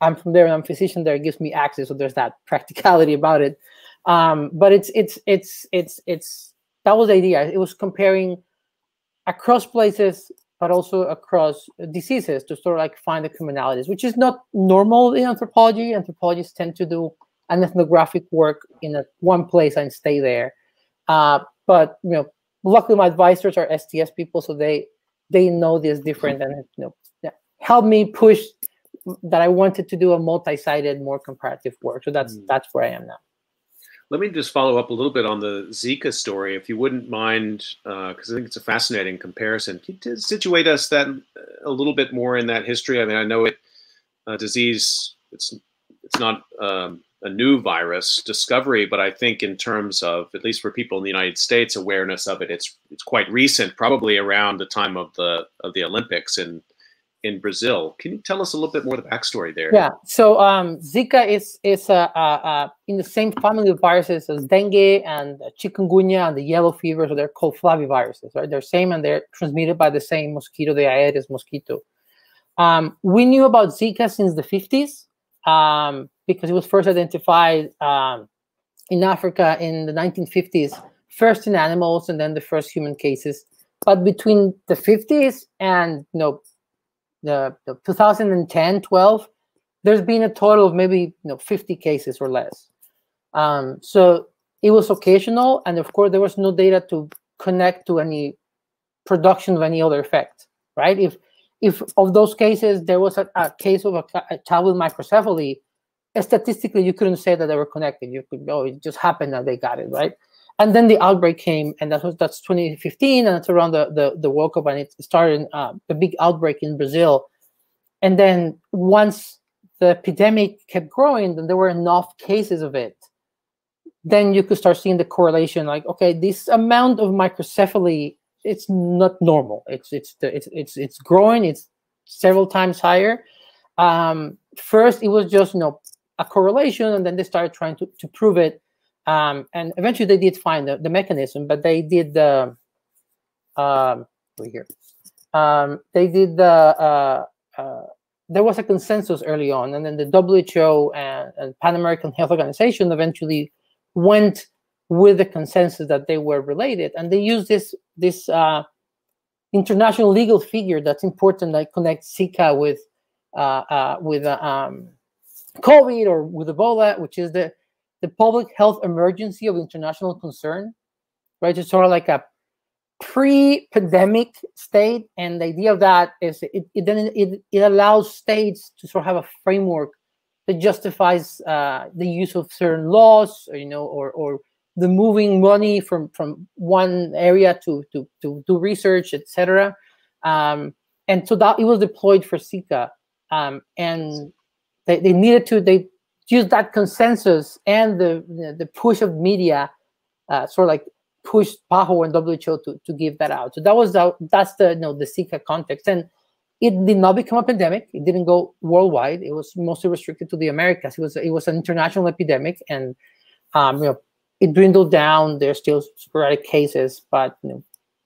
I'm from there and I'm a physician there, it gives me access. So there's that *laughs* practicality about it. Um, but it's it's it's it's it's that was the idea. It was comparing across places but also across diseases to sort of like find the commonalities, which is not normal in anthropology. Anthropologists tend to do an ethnographic work in a, one place and stay there. Uh, but you know, luckily my advisors are STS people, so they they know this different and you know help me push that I wanted to do a multi-sited, more comparative work. So that's mm. that's where I am now.
Let me just follow up a little bit on the Zika story, if you wouldn't mind, because uh, I think it's a fascinating comparison. Can you situate us that uh, a little bit more in that history? I mean, I know it uh, disease. It's it's not um, a new virus discovery, but I think in terms of at least for people in the United States, awareness of it, it's it's quite recent, probably around the time of the of the Olympics in in Brazil. Can you tell us a little bit more of the backstory there?
Yeah. So um, Zika is is uh, uh, in the same family of viruses as dengue and chikungunya and the yellow fever. So they're called flaviviruses, right? They're same and they're transmitted by the same mosquito, the Aedes mosquito. Um, we knew about Zika since the 50s um, because it was first identified um, in Africa in the 1950s, first in animals and then the first human cases. But between the 50s and you know the, the 2010 12 there's been a total of maybe you know 50 cases or less. Um, so it was occasional and of course there was no data to connect to any production of any other effect right? If if of those cases there was a, a case of a, a, child with microcephaly statistically you couldn't say that they were connected. You could oh it just happened that they got it right and then the outbreak came, and that was that's 2015, and it's around the the, the World Cup, and it started uh, a big outbreak in Brazil. And then once the epidemic kept growing, then there were enough cases of it. Then you could start seeing the correlation, like okay, this amount of microcephaly, it's not normal. It's it's it's it's it's growing. It's several times higher. Um, first, it was just you know a correlation, and then they started trying to to prove it Um, and eventually they did find the, the mechanism, but they did the um, here. Um, they did the uh, uh, there was a consensus early on, and then the WHO and, and Pan American Health Organization eventually went with the consensus that they were related, and they used this this uh, international legal figure that's important that connects Zika with uh, uh, with uh, um, COVID or with Ebola, which is the the public health emergency of international concern, right? It's sort of like a pre-pandemic state, and the idea of that is it, it then it, it allows states to sort of have a framework that justifies uh, the use of certain laws, or, you know, or or the moving money from from one area to to to do research, etc. Um, and so that it was deployed for Zika, um, and they, they needed to they use that consensus and the the, push of media, uh, sort of like pushed PAHO and WHO to, to give that out. So that was the, that's the you know the Zika context, and it did not become a pandemic. It didn't go worldwide. It was mostly restricted to the Americas. It was it was an international epidemic, and um, you know it dwindled down. There's still sporadic cases, but you know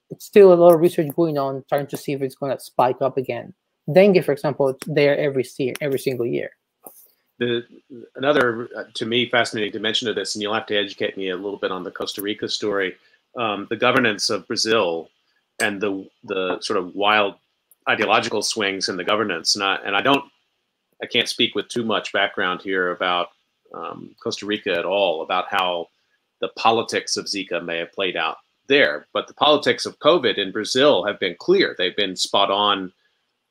it's still a lot of research going on, trying to see if it's going to spike up again. Dengue, for example, it's there every year, every single year
the another uh, to me fascinating dimension of this, and you'll have to educate me a little bit on the Costa Rica story, um, the governance of Brazil, and the the sort of wild ideological swings in the governance. And I, and I don't, I can't speak with too much background here about um, Costa Rica at all about how the politics of Zika may have played out there. But the politics of COVID in Brazil have been clear. They've been spot on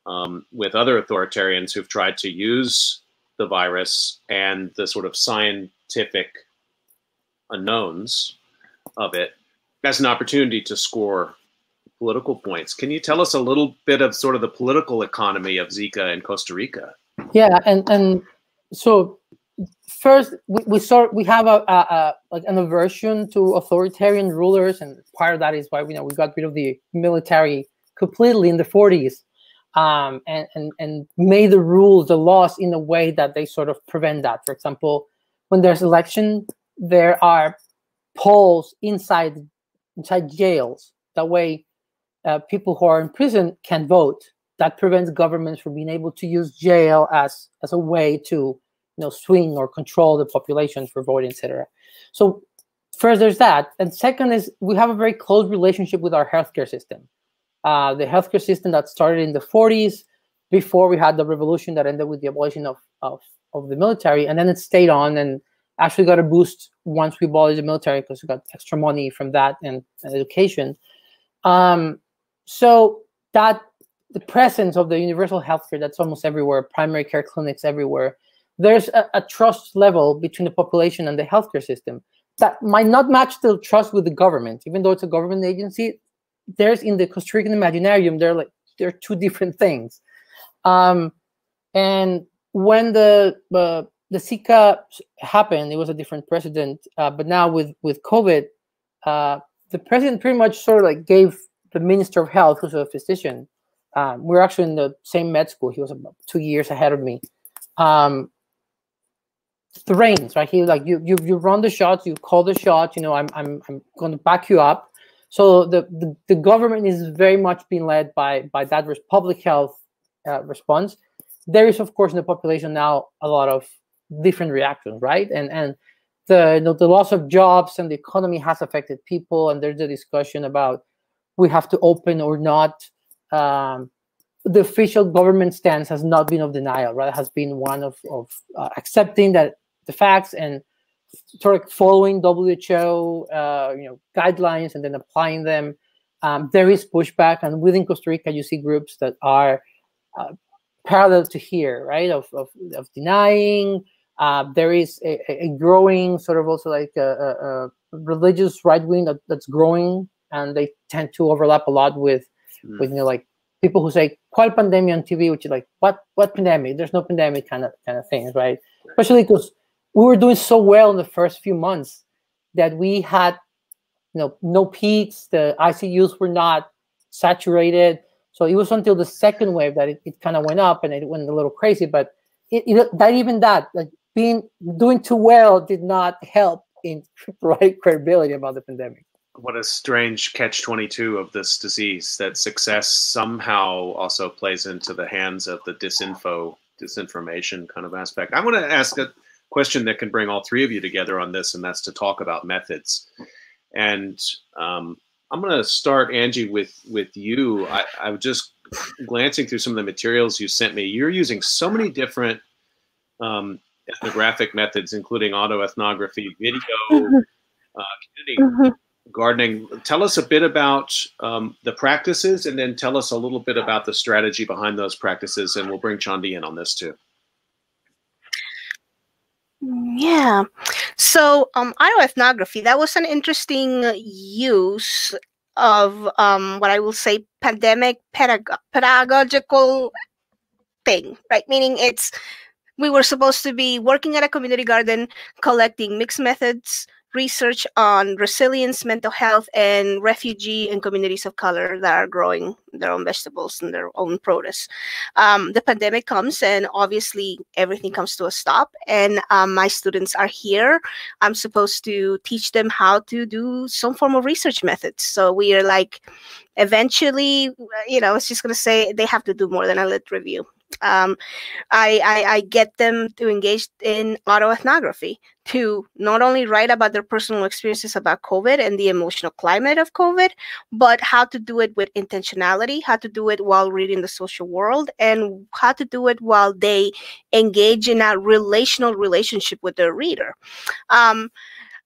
um, with other authoritarians who've tried to use the virus and the sort of scientific unknowns of it as an opportunity to score political points. Can you tell us a little bit of sort of the political economy of Zika in Costa Rica?
Yeah, and and so first we, we saw we have a, a, a, like an aversion to authoritarian rulers, and part of that is why we you know we got rid of the military completely in the 40s um, and, and, and made the rules, the laws in a way that they sort of prevent that. For example, when there's election, there are polls inside inside jails. That way, uh, people who are in prison can vote. That prevents governments from being able to use jail as as a way to you know swing or control the population for voting, etc. So first, there's that, and second is we have a very close relationship with our healthcare system uh, the healthcare system that started in the 40s before we had the revolution that ended with the abolition of, of, of the military. And then it stayed on and actually got a boost once we abolished the military because we got extra money from that and, and education. Um, so that the presence of the universal healthcare that's almost everywhere, primary care clinics everywhere, there's a, a, trust level between the population and the healthcare system that might not match the trust with the government, even though it's a government agency there's in the Costa Rican Imaginarium, they're like they're two different things. Um, and when the uh, the Zika happened, it was a different president. Uh, but now with with COVID, uh, the president pretty much sort of like gave the minister of health, who's a physician. Um, we're actually in the same med school. He was about two years ahead of me. Um, the reins, right? He like you you you run the shots, you call the shots. You know, I'm I'm I'm going to back you up. So the, the, the, government is very much being led by, by that public health uh, response. There is, of course, in the population now a lot of different reactions, right? And and the you know, the loss of jobs and the economy has affected people, and there's a discussion about we have to open or not. Um, the official government stance has not been of denial, right? It has been one of of uh, accepting that the facts and sort of following WHO, uh, you know, guidelines and then applying them. Um, there is pushback, and within Costa Rica, you see groups that are uh, parallel to here, right? Of of, of denying. Uh, there is a, a, growing sort of also like a, a, religious right wing that, that's growing, and they tend to overlap a lot with mm. with you know like people who say "qual pandemic" on TV, which is like what what pandemic? There's no pandemic kind of kind of things, right? Especially because we were doing so well in the first few months that we had you know no peaks the icus were not saturated so it was until the second wave that it, it kind of went up and it went a little crazy but it, it, that even that like being doing too well did not help in *laughs* providing credibility about the pandemic.
What a strange catch 22 of this disease that success somehow also plays into the hands of the disinfo, disinformation kind of aspect. I want to ask a question that can bring all three of you together on this, and that's to talk about methods. And um, I'm going to start, Angie, with with you. I, I was just glancing through some of the materials you sent me. You're using so many different um, ethnographic methods, including autoethnography, video, *laughs* uh, community gardening. Tell us a bit about um, the practices, and then tell us a little bit about the strategy behind those practices, and we'll bring Chandi in on this too.
Yeah. So um, autoethnography, that was an interesting use of um, what I will say pandemic pedag- pedagogical thing, right? Meaning it's we were supposed to be working at a community garden collecting mixed methods research on resilience, mental health, and refugee and communities of color that are growing their own vegetables and their own produce. Um, the pandemic comes, and obviously everything comes to a stop. And um, my students are here. I'm supposed to teach them how to do some form of research methods. So we are like, eventually, you know, I was just going to say they have to do more than a lit review um, I, I, I, get them to engage in autoethnography to not only write about their personal experiences about COVID and the emotional climate of COVID, but how to do it with intentionality, how to do it while reading the social world, and how to do it while they engage in a relational relationship with their reader. Um,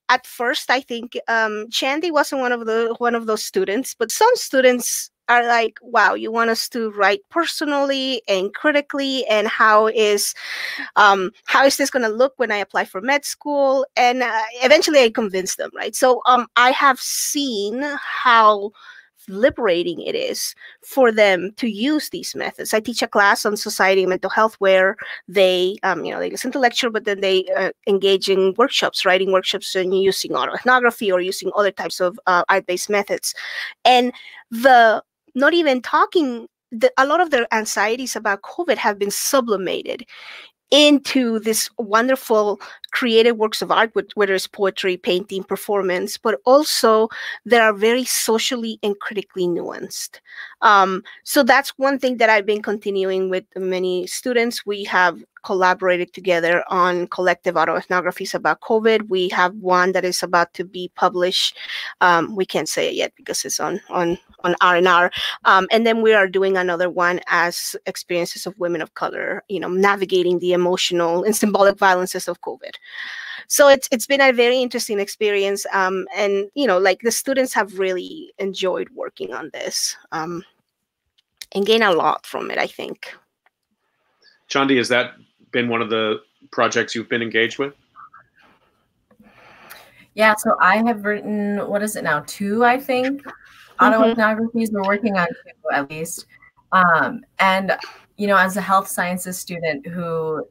at first, I think um, Chandi wasn't one of the one of those students, but some students are like, wow, you want us to write personally and critically, and how is um, how is this going to look when I apply for med school? And uh, eventually, I convinced them, right? So um, I have seen how liberating it is for them to use these methods. I teach a class on society and mental health where they, um, you know, they listen to lecture, but then they uh, engage in workshops, writing workshops and using autoethnography or using other types of uh, art-based methods. And the not even talking the, a lot of their anxieties about covid have been sublimated into this wonderful creative works of art, whether it's poetry, painting, performance, but also they are very socially and critically nuanced. Um, so that's one thing that I've been continuing with many students. We have collaborated together on collective autoethnographies about COVID. We have one that is about to be published. Um, we can't say it yet because it's on on on R&R. Um, and then we are doing another one as experiences of women of color, you know, navigating the emotional and symbolic violences of COVID. So it's it's been a very interesting experience. Um, and you know, like the students have really enjoyed working on this um, and gain a lot from it, I think.
Chandi, has that been one of the projects you've been engaged with?
Yeah, so I have written, what is it now, two, I think, mm-hmm. autoethnographies. We're working on two at least. Um, and, you know, as a health sciences student who,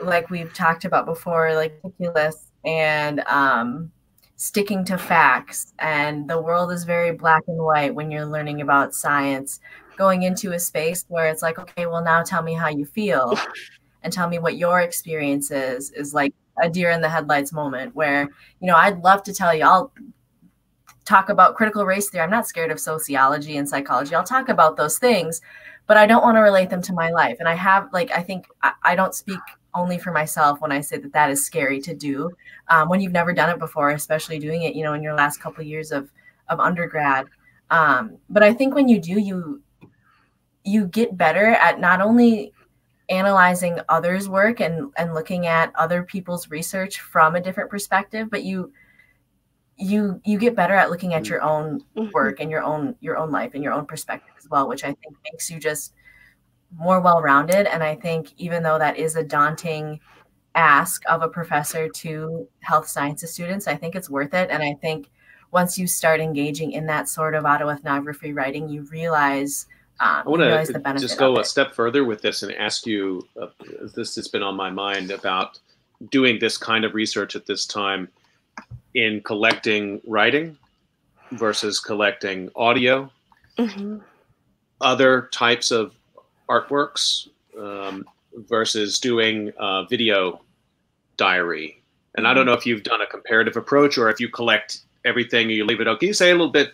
like we've talked about before, like meticulous and um, sticking to facts, and the world is very black and white when you're learning about science. Going into a space where it's like, okay, well, now tell me how you feel *laughs* and tell me what your experience is, is like a deer in the headlights moment where, you know, I'd love to tell you, I'll talk about critical race theory. I'm not scared of sociology and psychology. I'll talk about those things, but I don't want to relate them to my life. And I have, like, I think I, I don't speak only for myself when I say that that is scary to do um, when you've never done it before, especially doing it, you know, in your last couple of years of of undergrad. Um, but I think when you do, you you get better at not only analyzing others' work and and looking at other people's research from a different perspective, but you you you get better at looking at mm. your own mm-hmm. work and your own your own life and your own perspective as well which i think makes you just more well-rounded and i think even though that is a daunting ask of a professor to health sciences students i think it's worth it and i think once you start engaging in that sort of autoethnography writing you realize um,
I want to just go a step further with this and ask you. Uh, this has been on my mind about doing this kind of research at this time in collecting writing versus collecting audio, mm-hmm. other types of artworks um, versus doing video diary And I don't know if you've done a comparative approach or if you collect everything or you leave it out. Can you say a little bit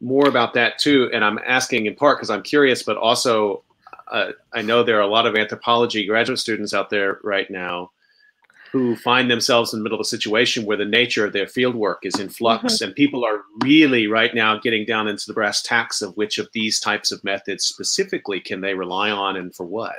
more about that too? And I'm asking in part because I'm curious, but also uh, I know there are a lot of anthropology graduate students out there right now who find themselves in the middle of a situation where the nature of their fieldwork is in flux mm-hmm. and people are really right now getting down into the brass tacks of which of these types of methods specifically can they rely on and for what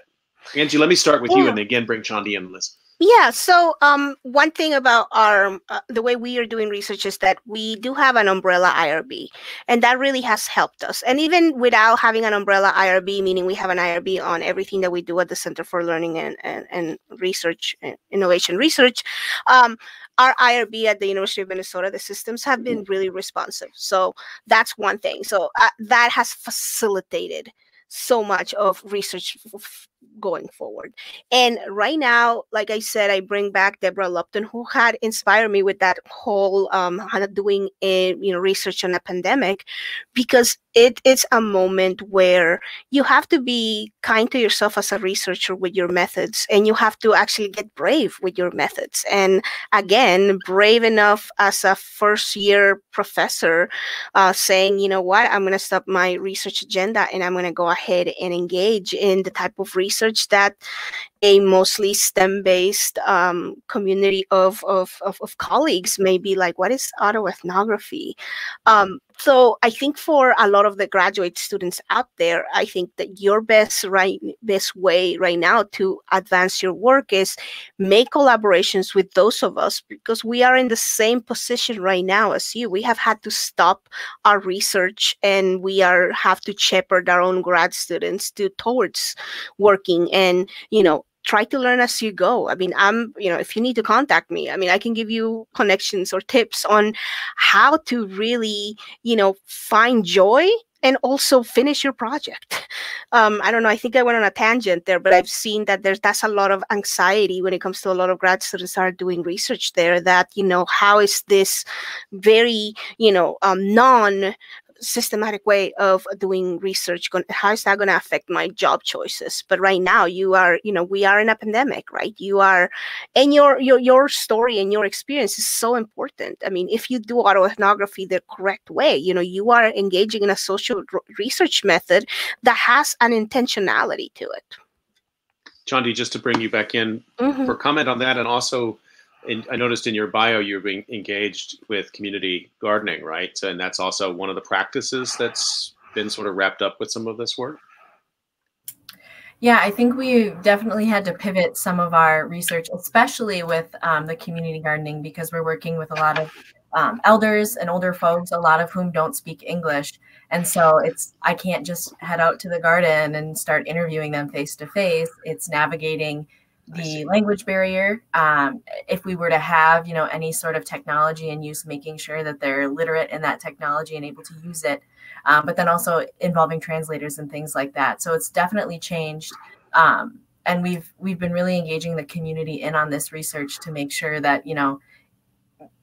angie let me start with yeah. you and again bring chandi in this
yeah. So um, one thing about our uh, the way we are doing research is that we do have an umbrella IRB, and that really has helped us. And even without having an umbrella IRB, meaning we have an IRB on everything that we do at the Center for Learning and and, and Research and Innovation Research, um, our IRB at the University of Minnesota, the systems have been really responsive. So that's one thing. So uh, that has facilitated so much of research going forward. And right now, like I said, I bring back Deborah Lupton, who had inspired me with that whole um, doing a, you know research on a pandemic, because it is a moment where you have to be kind to yourself as a researcher with your methods, and you have to actually get brave with your methods. And again, brave enough as a first year professor, uh, saying, you know what, I'm going to stop my research agenda and I'm going to go ahead and engage in the type of research research that a mostly STEM-based um, community of, of, of, of, colleagues may be like, what is autoethnography? Um, so I think for a lot of the graduate students out there, I think that your best right best way right now to advance your work is make collaborations with those of us because we are in the same position right now as you. We have had to stop our research and we are have to shepherd our own grad students to towards working and you know try to learn as you go. I mean, I'm, you know, if you need to contact me, I mean, I can give you connections or tips on how to really, you know, find joy and also finish your project. *laughs* Um, I don't know. I think I went on a tangent there, but I've seen that there's that's a lot of anxiety when it comes to a lot of grad students are doing research there. That you know, how is this very you know um, non systematic way of doing research going how is that going to affect my job choices? But right now you are you know we are in a pandemic right? You are and your your your story and your experience is so important. I mean if you do autoethnography the correct way you know you are engaging in a social research method that has an intentionality to it.
Chandi just to bring you back in mm-hmm. for comment on that and also in, I noticed in your bio you're being engaged with community gardening, right? And that's also one of the practices that's been sort of wrapped up with some of this work.
Yeah, I think we definitely had to pivot some of our research, especially with um, the community gardening, because we're working with a lot of um, elders and older folks, a lot of whom don't speak English. And so it's, I can't just head out to the garden and start interviewing them face to face. It's navigating the language barrier. Um, if we were to have, you know, any sort of technology and use, making sure that they're literate in that technology and able to use it, um, but then also involving translators and things like that. So it's definitely changed. Um, and we've we've been really engaging the community in on this research to make sure that you know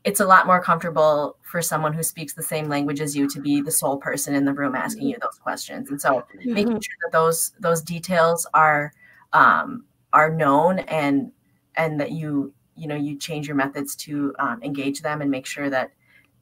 it's a lot more comfortable for someone who speaks the same language as you to be the sole person in the room asking you those questions and so mm-hmm. making sure that those those details are um, are known and and that you you know you change your methods to um, engage them and make sure that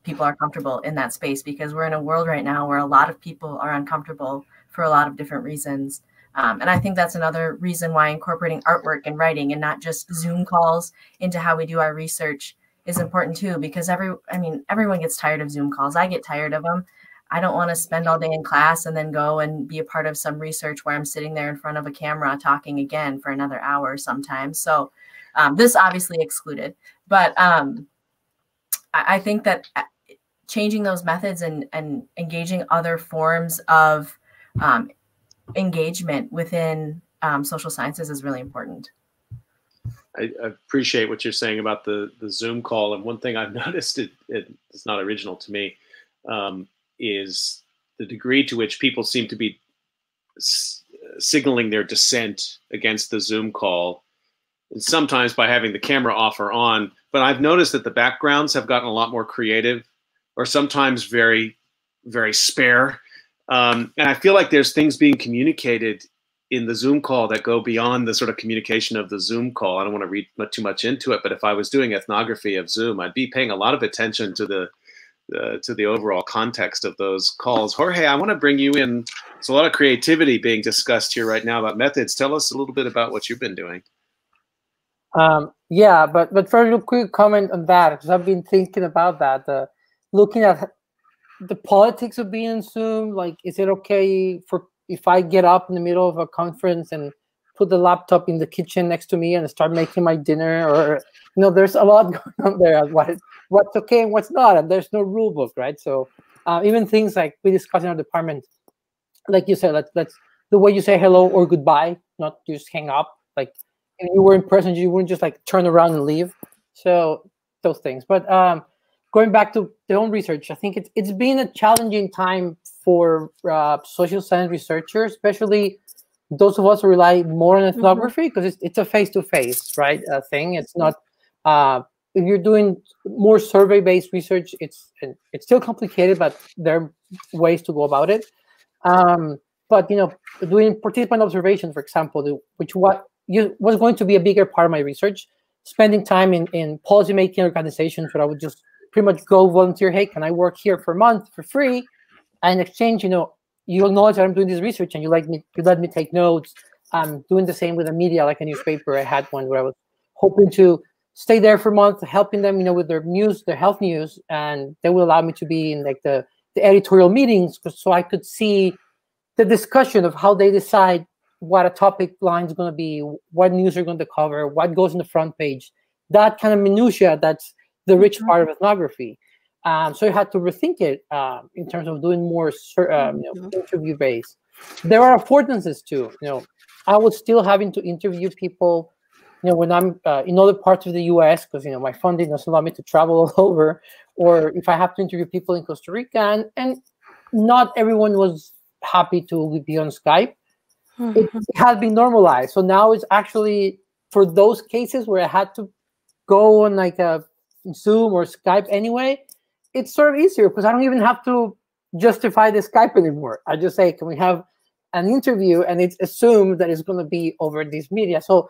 people are comfortable in that space because we're in a world right now where a lot of people are uncomfortable for a lot of different reasons. Um, and i think that's another reason why incorporating artwork and writing and not just zoom calls into how we do our research is important too because every i mean everyone gets tired of zoom calls. I get tired of them I don't want to spend all day in class and then go and be a part of some research where I'm sitting there in front of a camera talking again for another hour sometimes. So um, this obviously excluded, but um, I, I, think that uh, changing those methods and, and engaging other forms of um, engagement within um, social sciences is really important.
I, I, appreciate what you're saying about the the Zoom call. And one thing I've *laughs* noticed, it, it it's not original to me, um, is the degree to which people seem to be signaling their dissent against the Zoom call, and sometimes by having the camera off or on. But I've noticed that the backgrounds have gotten a lot more creative, or sometimes very, very spare. Um, and I feel like there's things being communicated in the Zoom call that go beyond the sort of communication of the Zoom call. I don't want to read too much into it, but if I was doing ethnography of Zoom, I'd be paying a lot of attention to the uh, to the overall context of those calls. Jorge, I want to bring you in. There's a lot of creativity being discussed here right now about methods. Tell us a little bit about what you've been doing.
Um, yeah, but but for a quick comment on that, because I've been thinking about that, uh, looking at the politics of being Zoom. Like, is it okay for if I get up in the middle of a conference and put the laptop in the kitchen next to me and start making my dinner or you know there's a lot *laughs* going on there. What what's okay and what's not and there's no rule book right? So uh, even things like we discuss in our department like you said let's let's the way you say hello or goodbye not just hang up. Like if you were in person you wouldn't just like turn around and leave. So those things. But um going back to their own research i think it's, it's been a challenging time for uh, social science researchers especially those of us who rely more on mm-hmm. ethnography because mm-hmm. it's, it's a face-to-face right uh, thing it's not uh, if you're doing more survey-based research it's it's still complicated but there are ways to go about it um, but you know doing participant observation for example which what you, was going to be a bigger part of my research spending time in, in policymaking organizations where i would just pretty much go volunteer hey can i work here for a month for free and exchange you know you acknowledge that I'm doing this research and you like me, you let me take notes. I'm doing the same with the media, like a newspaper. I had one where I was hoping to stay there for a month, helping them, you know, with their news, their health news, and they will allow me to be in like the, the editorial meetings so I could see the discussion of how they decide what a topic line is going to be, what news are going to cover, what goes in the front page. That kind of minutia. That's the rich mm-hmm. part of ethnography. Um, so you had to rethink it um, in terms of doing more um, you know, mm-hmm. interview based. There are affordances too. You know, I was still having to interview people. You know, when I'm uh, in other parts of the U.S. because you know my funding doesn't allow me to travel *laughs* all over, or if I have to interview people in Costa Rica, and, and not everyone was happy to be on Skype. Mm-hmm. It, it has been normalized, so now it's actually for those cases where I had to go on like a Zoom or Skype anyway it's sort of easier because I don't even have to justify the Skype anymore. I just say, can we have an interview? And it's assumed that it's going to be over these media. So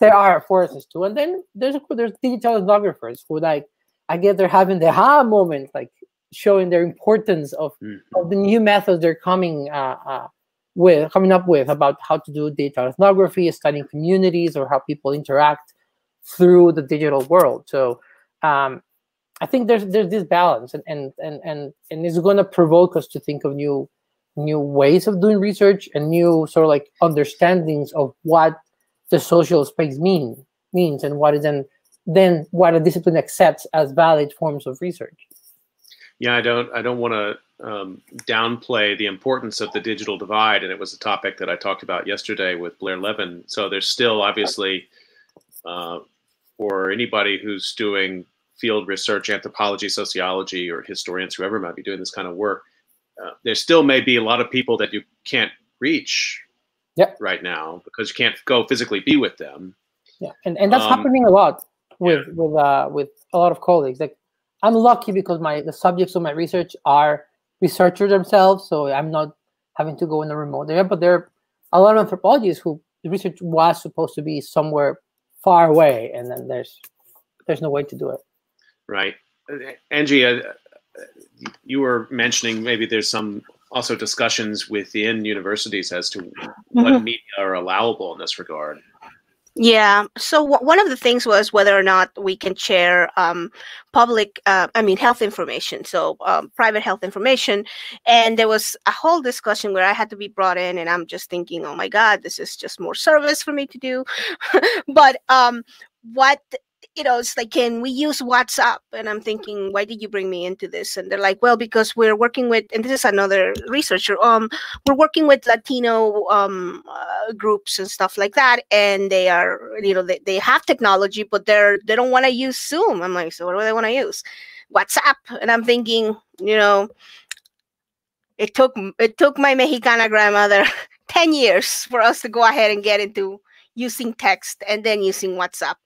there are forces too. And then there's there's digital ethnographers who like I guess they're having the ha moment, like showing their importance of, mm-hmm. of the new methods they're coming uh, uh, with, coming up with about how to do digital ethnography, studying communities, or how people interact through the digital world. So um, I think there's there's this balance, and and and and, and it's going to provoke us to think of new new ways of doing research and new sort of like understandings of what the social space mean means and what is then then what a discipline accepts as valid forms of research.
Yeah, I don't I don't want to um, downplay the importance of the digital divide, and it was a topic that I talked about yesterday with Blair Levin. So there's still obviously uh, for anybody who's doing field research, anthropology, sociology, or historians, whoever might be doing this kind of work, uh, there still may be a lot of people that you can't reach right now because you can't go physically be with them.
Yeah, and, and that's um, happening a lot with yeah. with uh, with a lot of colleagues. Like I'm lucky because my the subjects of my research are researchers themselves, so I'm not having to go in a remote area. But there are a lot of anthropologists who the research was supposed to be somewhere far away, and then there's there's no way to do it.
Right. Angie, uh, you were mentioning maybe there's some also discussions within universities as to what mm-hmm. media are allowable in this regard.
Yeah. So w- one of the things was whether or not we can share um, public, uh, I mean, health information, so um, private health information. And there was a whole discussion where I had to be brought in, and I'm just thinking, oh my God, this is just more service for me to do. *laughs* but um, what you know, it's like, can we use WhatsApp? And I'm thinking, why did you bring me into this? And they're like, well, because we're working with, and this is another researcher, um, we're working with Latino um, uh, groups and stuff like that. And they are, you know, they, they have technology, but they're, they don't want to use Zoom. I'm like, so what do they want to use? WhatsApp. And I'm thinking, you know, it took, it took my Mexicana grandmother *laughs* 10 years for us to go ahead and get into using text and then using WhatsApp.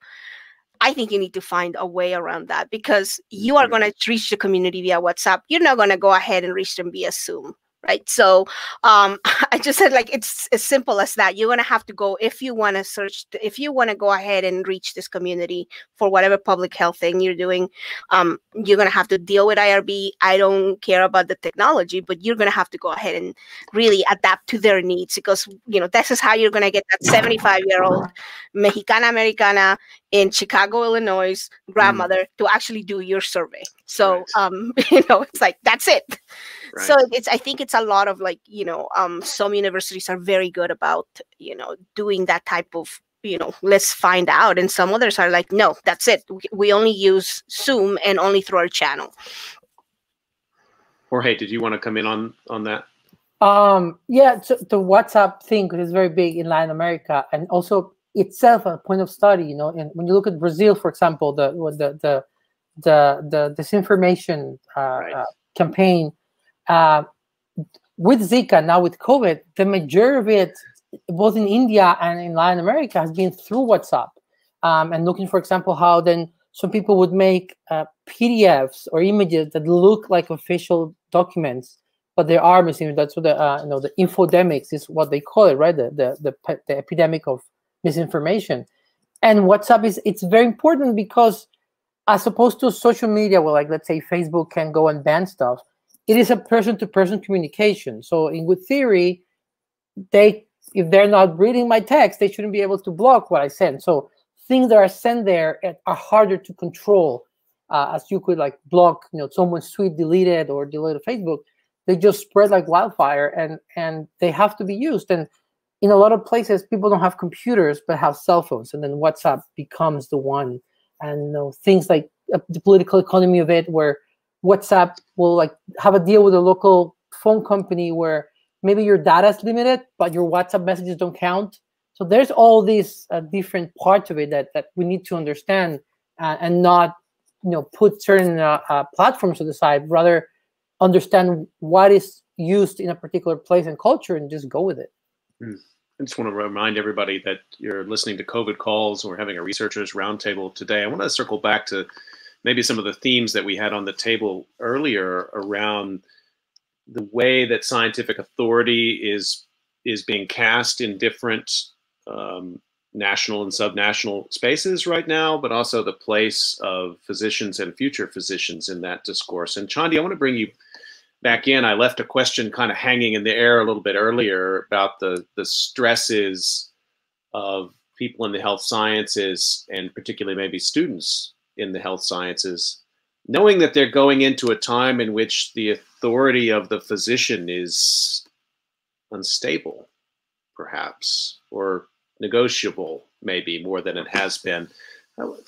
I think you need to find a way around that because you are mm-hmm. going to reach the community via WhatsApp. You're not going to go ahead and reach them via Zoom, right? So um, *laughs* I just said like it's as simple as that. You're gonna have to go if you want to search, if you want to go ahead and reach this community for whatever public health thing you're doing. Um, you're gonna have to deal with IRB. I don't care about the technology, but you're gonna have to go ahead and really adapt to their needs because you know this is how you're gonna get that 75 year old Mexicana Americana in Chicago, Illinois mm. grandmother mm. to actually do your survey. So right. um, *laughs* you know, it's like that's it. Right. So it's I think it's a lot of like, you know, um some universities are very good about, you know, doing that type of you know, let's find out. And some others are like, no, that's it. We only use Zoom and only through our channel.
Jorge, did you want to come in on on that?
Um, yeah, so the WhatsApp thing is very big in Latin America, and also itself a point of study. You know, and when you look at Brazil, for example, the the the the, the disinformation uh, right. uh, campaign uh, with Zika now with COVID, the majority of it, both in India and in Latin America, has been through WhatsApp. Um, and looking, for example, how then some people would make uh, PDFs or images that look like official documents, but they are missing. That's what the uh, you know the infodemics is what they call it, right? The the the, the epidemic of misinformation. And WhatsApp is it's very important because as opposed to social media where like let's say Facebook can go and ban stuff, it is a person-to-person communication. So in good theory, they if they're not reading my text, they shouldn't be able to block what I send. So things that are sent there are harder to control uh, as you could like block you know someone's tweet deleted or deleted facebook they just spread like wildfire and and they have to be used and in a lot of places people don't have computers but have cell phones and then whatsapp becomes the one. And you know things like uh, the political economy of it where whatsapp will like have a deal with a local phone company where maybe your data is limited but your whatsapp messages don't count. So there's all these uh, different parts of it that, that we need to understand uh, and not you know put certain uh, uh platforms to the side. Rather understand what is used in a particular place and culture and just go with it.
I just want to remind everybody that you're listening to COVID calls. We're having a researchers roundtable today. I want to circle back to maybe some of the themes that we had on the table earlier around the way that scientific authority is is being cast in different um, national and subnational spaces right now, but also the place of physicians and future physicians in that discourse. And Chandi, I want to bring you back in, I left a question kind of hanging in the air a little bit earlier about the the stresses of people in the health sciences and particularly maybe students in the health sciences, knowing that they're going into a time in which the authority of the physician is unstable, perhaps, or negotiable, maybe more than it has been.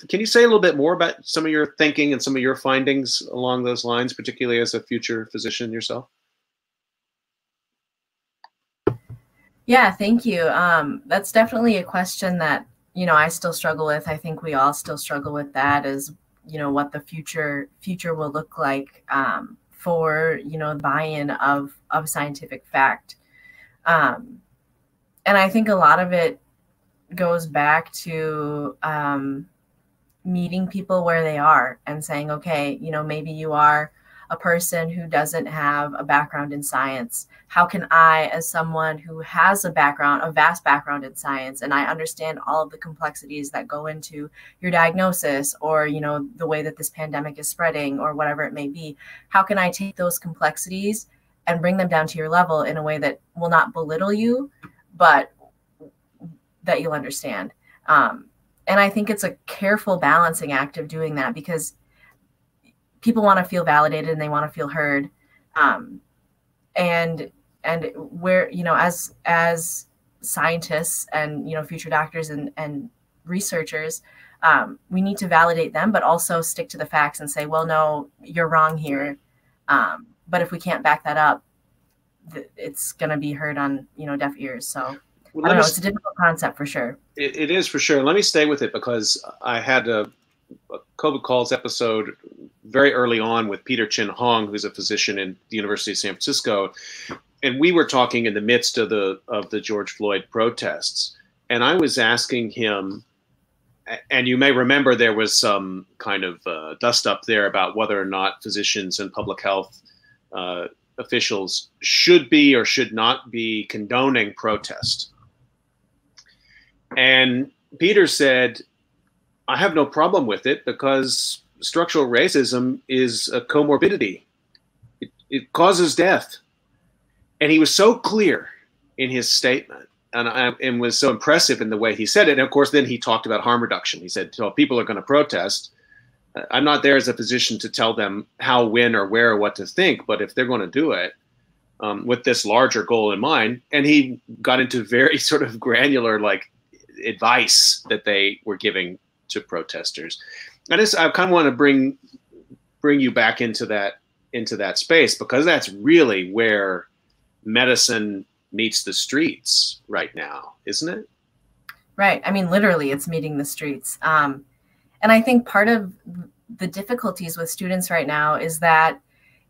Can you say a little bit more about some of your thinking and some of your findings along those lines, particularly as a future physician yourself?
Yeah, thank you. Um, that's definitely a question that you know I still struggle with. I think we all still struggle with that. Is you know what the future future will look like um, for you know buy-in of of scientific fact, um, and I think a lot of it goes back to um, meeting people where they are and saying, okay, you know, maybe you are a person who doesn't have a background in science. How can I, as someone who has a background, a vast background in science, and I understand all of the complexities that go into your diagnosis or, you know, the way that this pandemic is spreading or whatever it may be, how can I take those complexities and bring them down to your level in a way that will not belittle you, but that you'll understand? Um, and I think it's a careful balancing act of doing that because people want to feel validated and they want to feel heard. Um, and and where you know as as scientists and you know future doctors and and researchers um, we need to validate them but also stick to the facts and say well no you're wrong here um, but if we can't back that up it's going to be heard on you know deaf ears so well, I don't know. It's a difficult concept for sure.
It, it is for sure. Let me stay with it because I had a, a, COVID calls episode very early on with Peter Chin Hong, who's a physician in the University of San Francisco, and we were talking in the midst of the of the George Floyd protests, and I was asking him. And you may remember there was some kind of uh, dust up there about whether or not physicians and public health uh, officials should be or should not be condoning protest. And Peter said, I have no problem with it because structural racism is a comorbidity. It, it causes death. And he was so clear in his statement and, and was so impressive in the way he said it. And of course, then he talked about harm reduction. He said, so people are going to protest. I'm not there as a physician to tell them how, when, or where, or what to think, but if they're going to do it um, with this larger goal in mind, and he got into very *laughs* sort of granular like advice that they were giving to protesters. I just I kind of want to bring bring you back into that into that space because that's really where medicine meets the streets right now, isn't it?
Right. I mean, literally, it's meeting the streets. Um, and I think part of the difficulties with students right now is that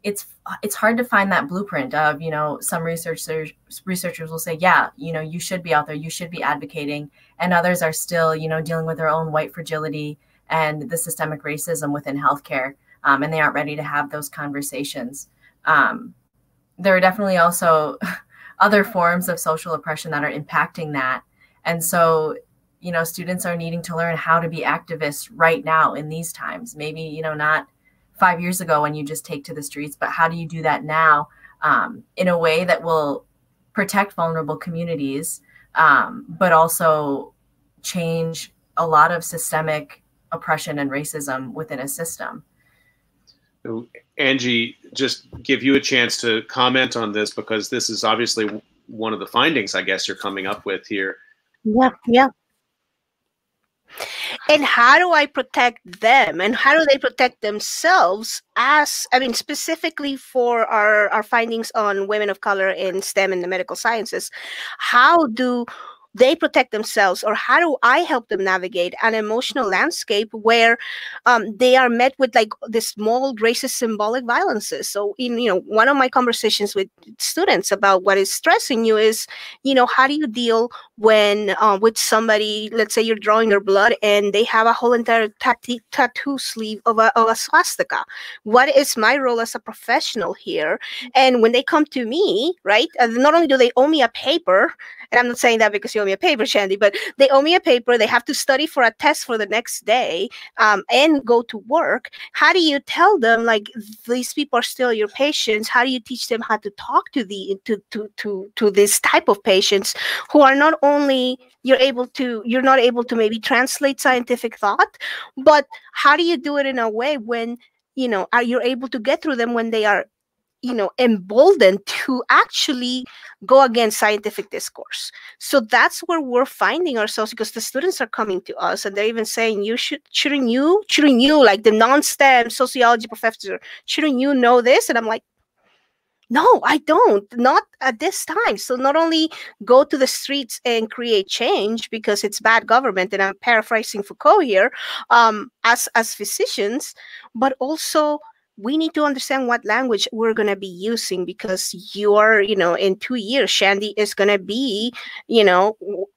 it's it's hard to find that blueprint of you know some researchers researchers will say yeah you know you should be out there you should be advocating and others are still you know dealing with their own white fragility and the systemic racism within healthcare um, and they aren't ready to have those conversations. Um, there are definitely also *laughs* other forms of social oppression that are impacting that and so you know students are needing to learn how to be activists right now in these times. Maybe you know not five years ago when you just take to the streets but how do you do that now um, in a way that will protect vulnerable communities um, but also change a lot of systemic oppression and racism within a system?
Angie just give you a chance to comment on this because this is obviously one of the findings i guess you're coming up with here.
Yeah yeah and how do i protect them? And how do they protect themselves as i mean specifically for our our findings on women of color in stem and the medical sciences? How do they protect themselves or how do i help them navigate an emotional landscape where um, they are met with like this small racist symbolic violences? So in you know one of my conversations with students about what is stressing you is you know how do you deal when uh, with somebody let's say you're drawing their blood and they have a whole entire tattoo, tattoo sleeve of a, of a swastika. What is my role as a professional here? And when they come to me right uh, not only do they owe me a paper and I'm not saying that because you owe me a paper, Chandi, but they owe me a paper. They have to study for a test for the next day um, and go to work. How do you tell them like these people are still your patients? How do you teach them how to talk to the to to to to this type of patients who are not only you're able to you're not able to maybe translate scientific thought, but how do you do it in a way when you know are you able to get through them when they are you know emboldened to actually go against scientific discourse. So that's where we're finding ourselves because the students are coming to us and they're even saying you should shouldn't you shouldn't you like the non-stem sociology professor shouldn't you know this? And i'm like no i don't not at this time. So not only go to the streets and create change because it's bad government and i'm paraphrasing foucault here um, as as physicians but also we need to understand what language we're going to be using because you're you know in two years chandi is going to be you know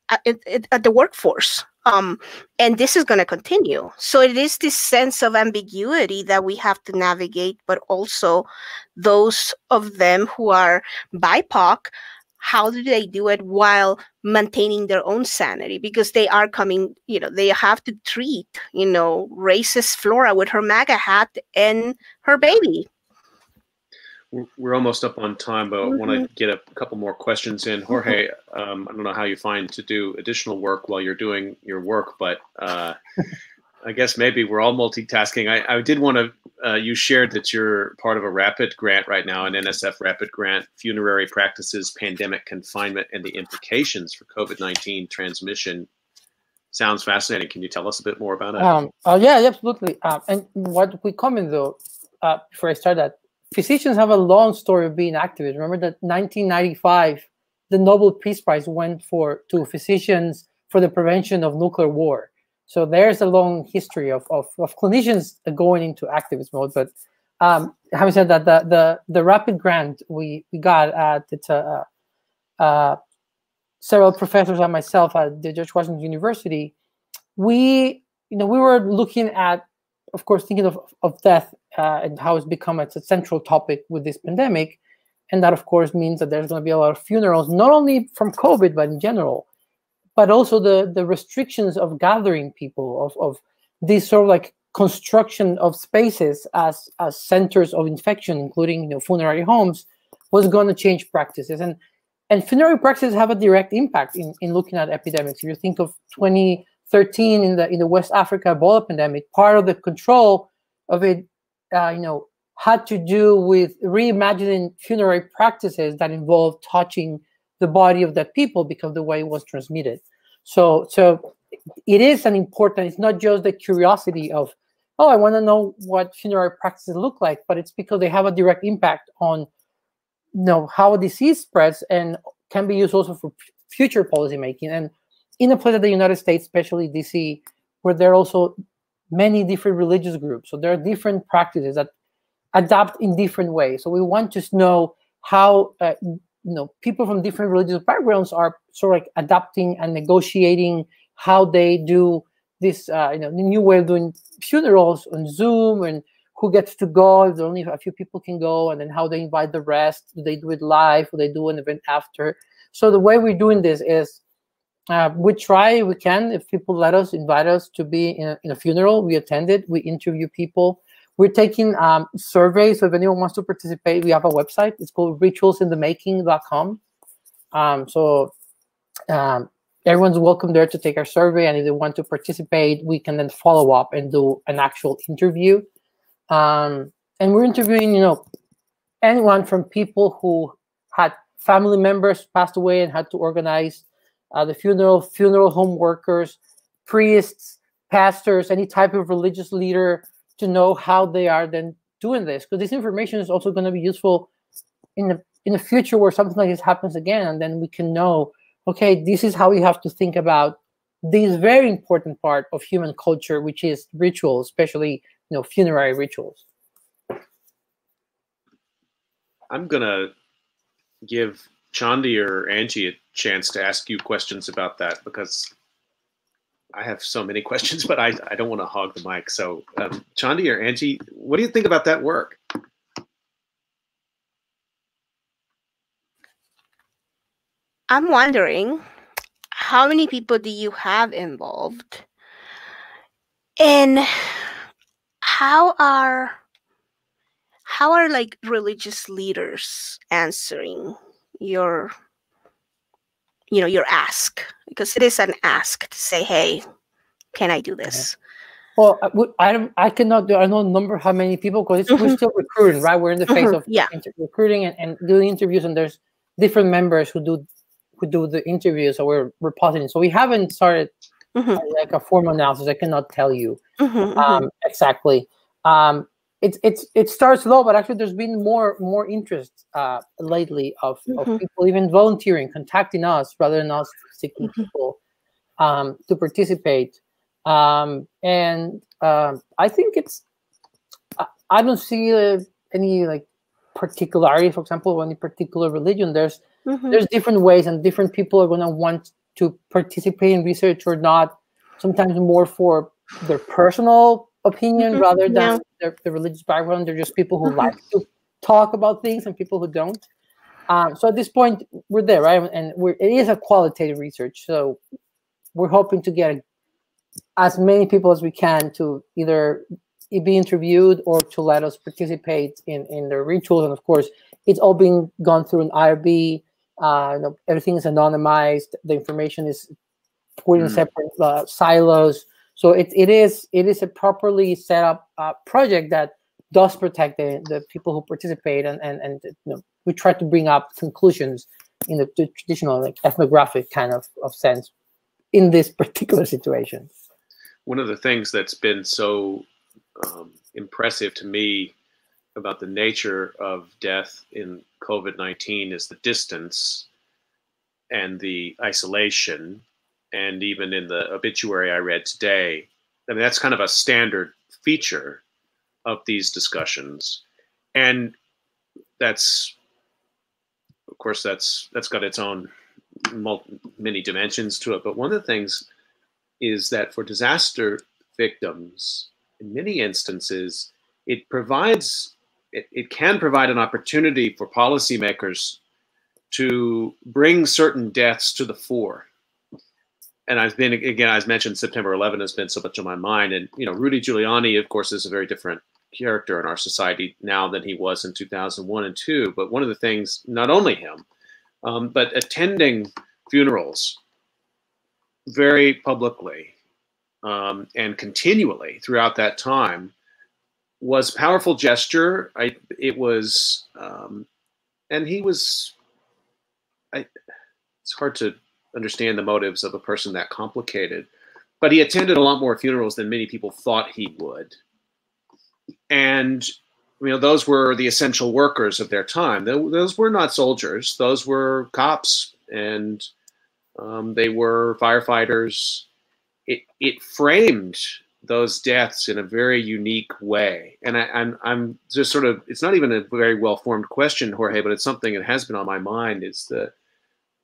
at, at, at, the workforce um and this is going to continue. So it is this sense of ambiguity that we have to navigate but also those of them who are bipoc how do they do it while maintaining their own sanity? Because they are coming you know they have to treat you know racist flora with her maga hat and her baby.
We're almost up on time but mm-hmm. i want to get a couple more questions in. Jorge um, i don't know how you find to do additional work while you're doing your work but uh, *laughs* I guess maybe we're all multitasking. I, I did want to, uh, you shared that you're part of a rapid grant right now, an NSF rapid grant, funerary practices, pandemic confinement, and the implications for COVID 19 transmission. Sounds fascinating. Can you tell us a bit more about it?
Um, oh, yeah, absolutely. Uh, and what we comment though, uh, before I start that, physicians have a long story of being activists. Remember that 1995, the Nobel Peace Prize went for to physicians for the prevention of nuclear war so there's a long history of, of, of clinicians going into activist mode. But um, having said that, the, the, the rapid grant we, we got at it's a, several professors and myself at the George Washington University, we you know we were looking at, of course, thinking of, of death uh, and how it's become a, a central topic with this pandemic. and that of course means that there's going to be a lot of funerals, not only from COVID but in general, but also the the restrictions of gathering people of of these sort of like construction of spaces as as centers of infection, including you know funerary homes, was going to change practices and and funerary practices have a direct impact in, in looking at epidemics. If you think of 2013 in the in the West Africa Ebola pandemic, part of the control of it, uh, you know, had to do with reimagining funerary practices that involved touching the body of that people because the way it was transmitted. So, so it is an important. It's not just the curiosity of, oh, I want to know what funerary practices look like, but it's because they have a direct impact on, you know, how a disease spreads and can be used also for future policymaking. And in a place like the United States, especially DC, where there are also many different religious groups, so there are different practices that adapt in different ways. So we want to know how uh, you know people from different religious backgrounds are sort of like adapting and negotiating how they do this uh, you know the new way of doing funerals on Zoom and who gets to go if only a few people can go and then how they invite the rest. Do they do it live? Or they do an event after? So the way we're doing this is uh, we try we can if people let us invite us to be in a, in a funeral. We attend it. We interview people we're taking um, surveys. So if anyone wants to participate, we have a website. It's called ritualsinthemaking.com. Um, so um, everyone's welcome there to take our survey. And if they want to participate, we can then follow up and do an actual interview. Um, and we're interviewing, you know, anyone from people who had family members passed away and had to organize uh, the funeral, funeral home workers, priests, pastors, any type of religious leader, to know how they are then doing this because this information is also going to be useful in the in the future where something like this happens again and then we can know okay this is how we have to think about this very important part of human culture which is rituals especially you know funerary rituals.
I'm to give chandi or angie a chance to ask you questions about that because I have so many *laughs* questions, but I, I don't want to hog the mic. So, um, Chandi or Angie, what do you think about that work?
I'm wondering how many people do you have involved? And how are how are like religious leaders answering your you know your ask because it is an ask to say hey can i do this
well i don't i cannot do i don't number how many people because mm-hmm. we're still recruiting right we're in the phase mm-hmm. of
yeah.
recruiting and, and doing interviews and there's different members who do who do the interviews so we're we're so we haven't started mm-hmm. uh, like a formal analysis i cannot tell you
mm-hmm, mm-hmm.
um, exactly um, it's it's it starts low, but actually there's been more more interest uh, lately of, mm-hmm. of people even volunteering, contacting us rather than us seeking mm-hmm. people um, to participate. Um, and uh, I think it's I, I don't see uh, any like particularity, for example, of any particular religion. There's mm-hmm. there's different ways, and different people are gonna want to participate in research or not. Sometimes more for their personal opinion mm-hmm. rather than yeah. their, their, religious background. They're just people who mm-hmm. like to talk about things and people who don't. Um, so at this point, we're there, right? And we're, it is a qualitative research. So we're hoping to get as many people as we can to either be interviewed or to let us participate in, in their rituals. And of course, it's all being gone through an IRB. Uh, you know, everything is anonymized. The information is put in mm. separate uh, silos. So it, it is it is a properly set up uh, project that does protect the, the people who participate and, and, and you know, we try to bring up conclusions in the, traditional like ethnographic kind of, of sense in this *laughs* particular situation.
One of the things that's been so um, impressive to me about the nature of death in COVID 19 is the distance and the isolation and even in the obituary I read today, I mean, that's kind of a standard feature of these discussions. And that's, of course, that's that's got its own multi, many dimensions to it. But one of the things is that for disaster victims, in many instances, it provides it, it can provide an opportunity for policymakers to bring certain deaths to the fore. And I've been again, I've mentioned, September 11 has been so much on my mind. And you know, Rudy Giuliani, of course, is a very different character in our society now than he was in 2001 and two. But one of the things, not only him, um, but attending funerals very publicly um, and continually throughout that time was powerful gesture. I it was, um, and he was. I, it's hard to understand the motives of a person that complicated, but he attended a lot more funerals than many people thought he would, and you know those were the essential workers of their time. Those were not soldiers; those were cops, and um, they were firefighters. It it framed those deaths in a very unique way. And I, am I'm, I'm just sort of it's not even a very well formed question, Jorge, but it's something that has been on my mind. Is the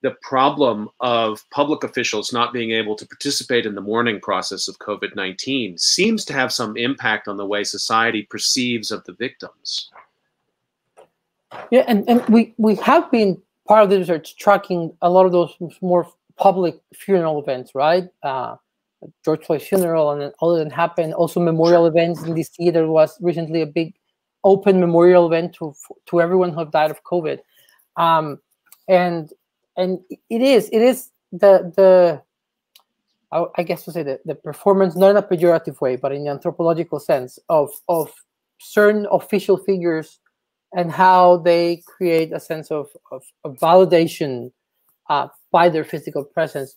the problem of public officials not being able to participate in the mourning process of COVID 19 seems to have some impact on the way society perceives of the victims.
Yeah, and, and we, we have been part of the research tracking a lot of those more public funeral events, right? Uh, George Floyd funeral and all that happened. Also, memorial events in DC. There was recently a big open memorial event to to everyone who have died of COVID, um, and and it is it is the the I guess to say the, the performance not in a pejorative way, but in the anthropological sense of of certain official figures and how they create a sense of, of, of validation uh, by their physical presence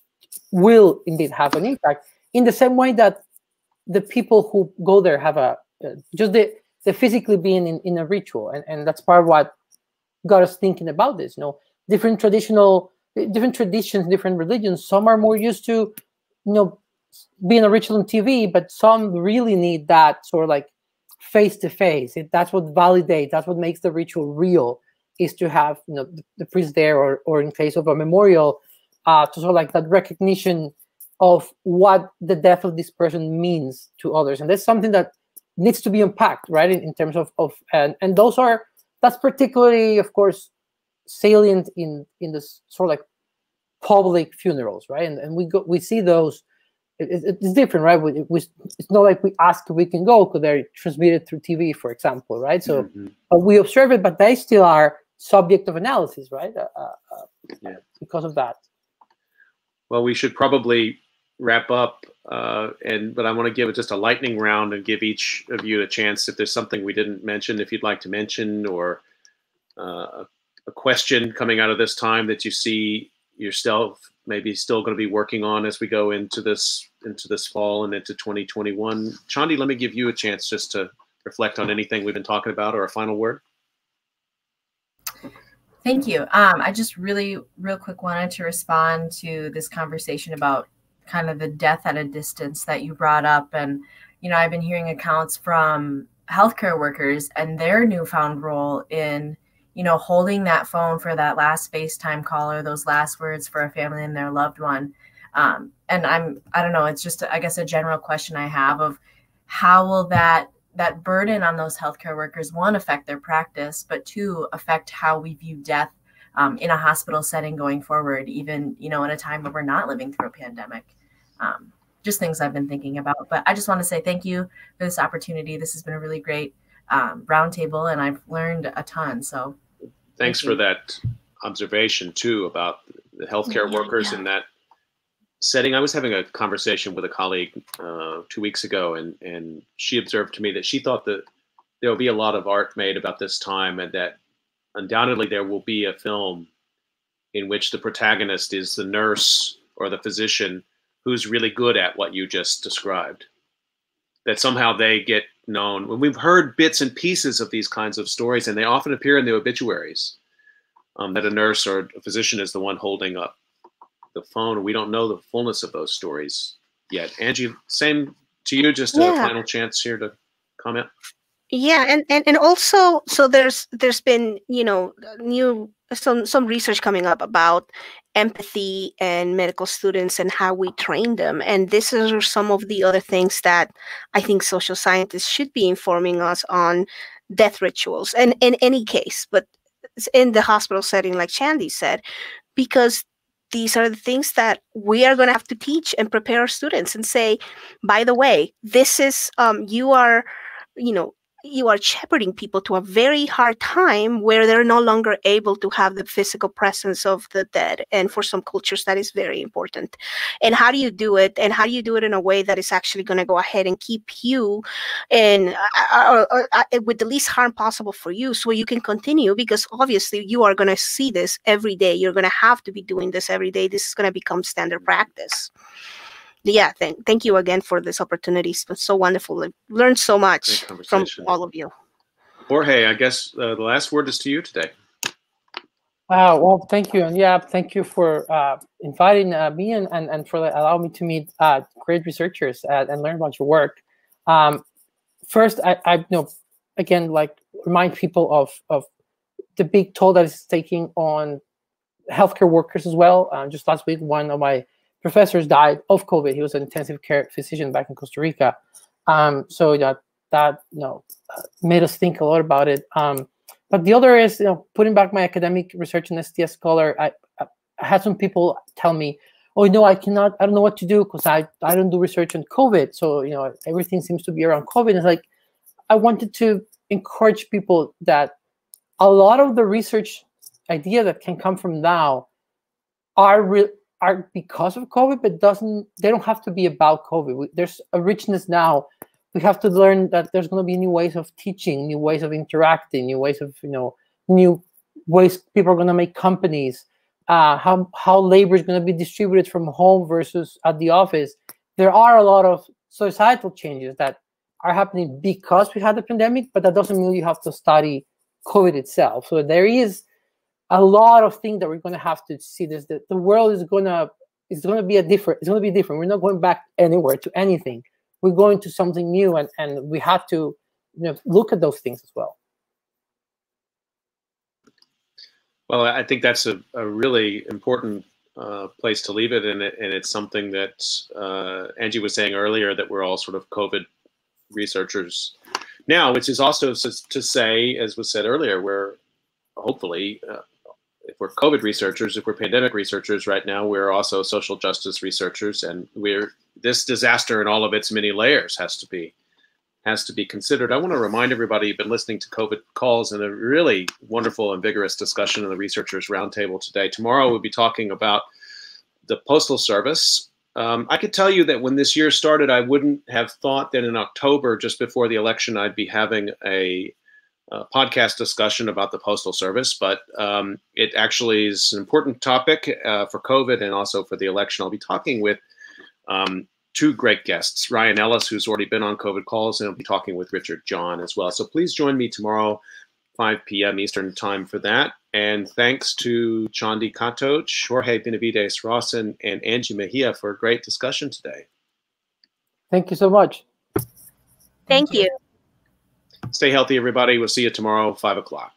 will indeed have an impact in the same way that the people who go there have a uh, just the, the physically being in, in a ritual. And, and that's part of what got us thinking about this you know. Different traditional different traditions different religions. Some are more used to you know being a ritual on tv but some really need that sort of like face to face that's what validates that's what makes the ritual real is to have you know the, the priest there or, or in case of a memorial uh, to sort of like that recognition of what the death of this person means to others. And that's something that needs to be unpacked right in, in terms of, of and, and those are that's particularly of course salient in in this sort of like public funerals right? And, and we go we see those it, it's different right? We, we, it's not like we ask if we can go because they're transmitted through tv for example right? So mm-hmm. but we observe it but they still are subject of analysis right? Uh, uh, uh yeah. because of that.
Well we should probably wrap up, uh, and but I want to give it just a lightning round and give each of you a chance if there's something we didn't mention, if you'd like to mention, or uh, a question coming out of this time that you see yourself maybe still going to be working on as we go into this into this fall and into 2021. Chandi, let me give you a chance just to reflect on anything we've been talking about or a final word.
Thank you. Um, I just really, real quick, wanted to respond to this conversation about kind of the death at a distance that you brought up. And, you know, I've been hearing accounts from healthcare workers and their newfound role in, you know, holding that phone for that last FaceTime call or those last words for a family and their loved one. Um, and I'm, I don't know, it's just, I guess, a general question I have of how will that that burden on those healthcare workers one affect their practice but two affect how we view death um, in a hospital setting going forward, even you know in a time where we're not living through a pandemic. Um, just things I've been thinking about. But I just want to say thank you for this opportunity. This has been a really great um, roundtable, and I've learned a ton. So
thanks thank for that observation too about the healthcare yeah, workers yeah. in that setting. I was having a conversation with a colleague uh, two weeks ago, and and she observed to me that she thought that there will be a lot of art made about this time, and that undoubtedly there will be a film in which the protagonist is the nurse or the physician who's really good at what you just described. That somehow they get known. When we've heard bits and pieces of these kinds of stories, and they often appear in the obituaries, um, that a nurse or a physician is the one holding up the phone. We don't know the fullness of those stories yet. Angie, same to you. Just a final chance here to comment
yeah and, and and also so there's there's been you know new some some research coming up about empathy and medical students and how we train them and this are some of the other things that i think social scientists should be informing us on death rituals and in any case but in the hospital setting like Chandi said because these are the things that we are going to have to teach and prepare our students and say by the way this is um, you are you know you are shepherding people to a very hard time where they're no longer able to have the physical presence of the dead. And for some cultures, that is very important. And how do you do it? And how do you do it in a way that is actually going to go ahead and keep you in uh, uh, uh, uh, with the least harm possible for you so you can continue? Because obviously, you are going to see this every day. You're going to have to be doing this every day. This is going to become standard practice yeah, thank, thank you again for this opportunity. It's been so wonderful. I've learned so much from all of you.
Jorge, I guess uh, the last word is to you today.
Uh, well, thank you. And yeah, thank you for uh, inviting uh, me and, and, and for allowing me to meet uh, great researchers uh, and learn about your work. Um, first, I, I you know, again, like remind people of, of the big toll that is taking on healthcare workers as well. Uh, just last week, one of my professors died of COVID. He was an intensive care physician back in Costa Rica. Um, so that that you know uh, made us think a lot about it. Um, but the other is you know putting back my academic research in STS Scholar. I, I had some people tell me, "Oh no, I cannot. I don't know what to do because I I don't do research on COVID. So you know everything seems to be around COVID." It's like I wanted to encourage people that a lot of the research idea that can come from now are are because of COVID, but doesn't they don't have to be about COVID. We, there's a richness now. We have to learn that there's going to be new ways of teaching, new ways of interacting, new ways of you know, new ways people are going to make companies. Uh, how how labor is going to be distributed from home versus at the office. There are a lot of societal changes that are happening because we had the pandemic, but that doesn't mean you have to study COVID itself. So there is a lot of things that we're going to have to see this that the world is going to it's going to be a different it's going to be different. We're not going back anywhere to anything. We're going to something new and and we have to you know look at those things as well.
Well i think that's a, a really important uh, place to leave it and, it and it's something that uh, angie was saying earlier that we're all sort of covid researchers now which is also to say as was said earlier we're hopefully uh, we're COVID researchers, if we're pandemic researchers right now, we're also social justice researchers, and we're this disaster in all of its many layers has to be has to be considered. I want to remind everybody you've been listening to COVID calls and a really wonderful and vigorous discussion in the researchers roundtable today. Tomorrow we'll be talking about the postal service. Um, I could tell you that when this year started, I wouldn't have thought that in October, just before the election, I'd be having a uh, podcast discussion about the Postal Service, but um, it actually is an important topic uh, for COVID and also for the election. I'll be talking with um, two great guests Ryan Ellis, who's already been on COVID calls, and I'll be talking with Richard John as well. So please join me tomorrow, 5 p.m. Eastern Time, for that. And thanks to Chandi Katoch, Jorge Benavides Rawson, and Angie Mejia for a great discussion today.
Thank you so much.
Thank you.
Stay healthy, everybody. We'll see you tomorrow, 5 o'clock.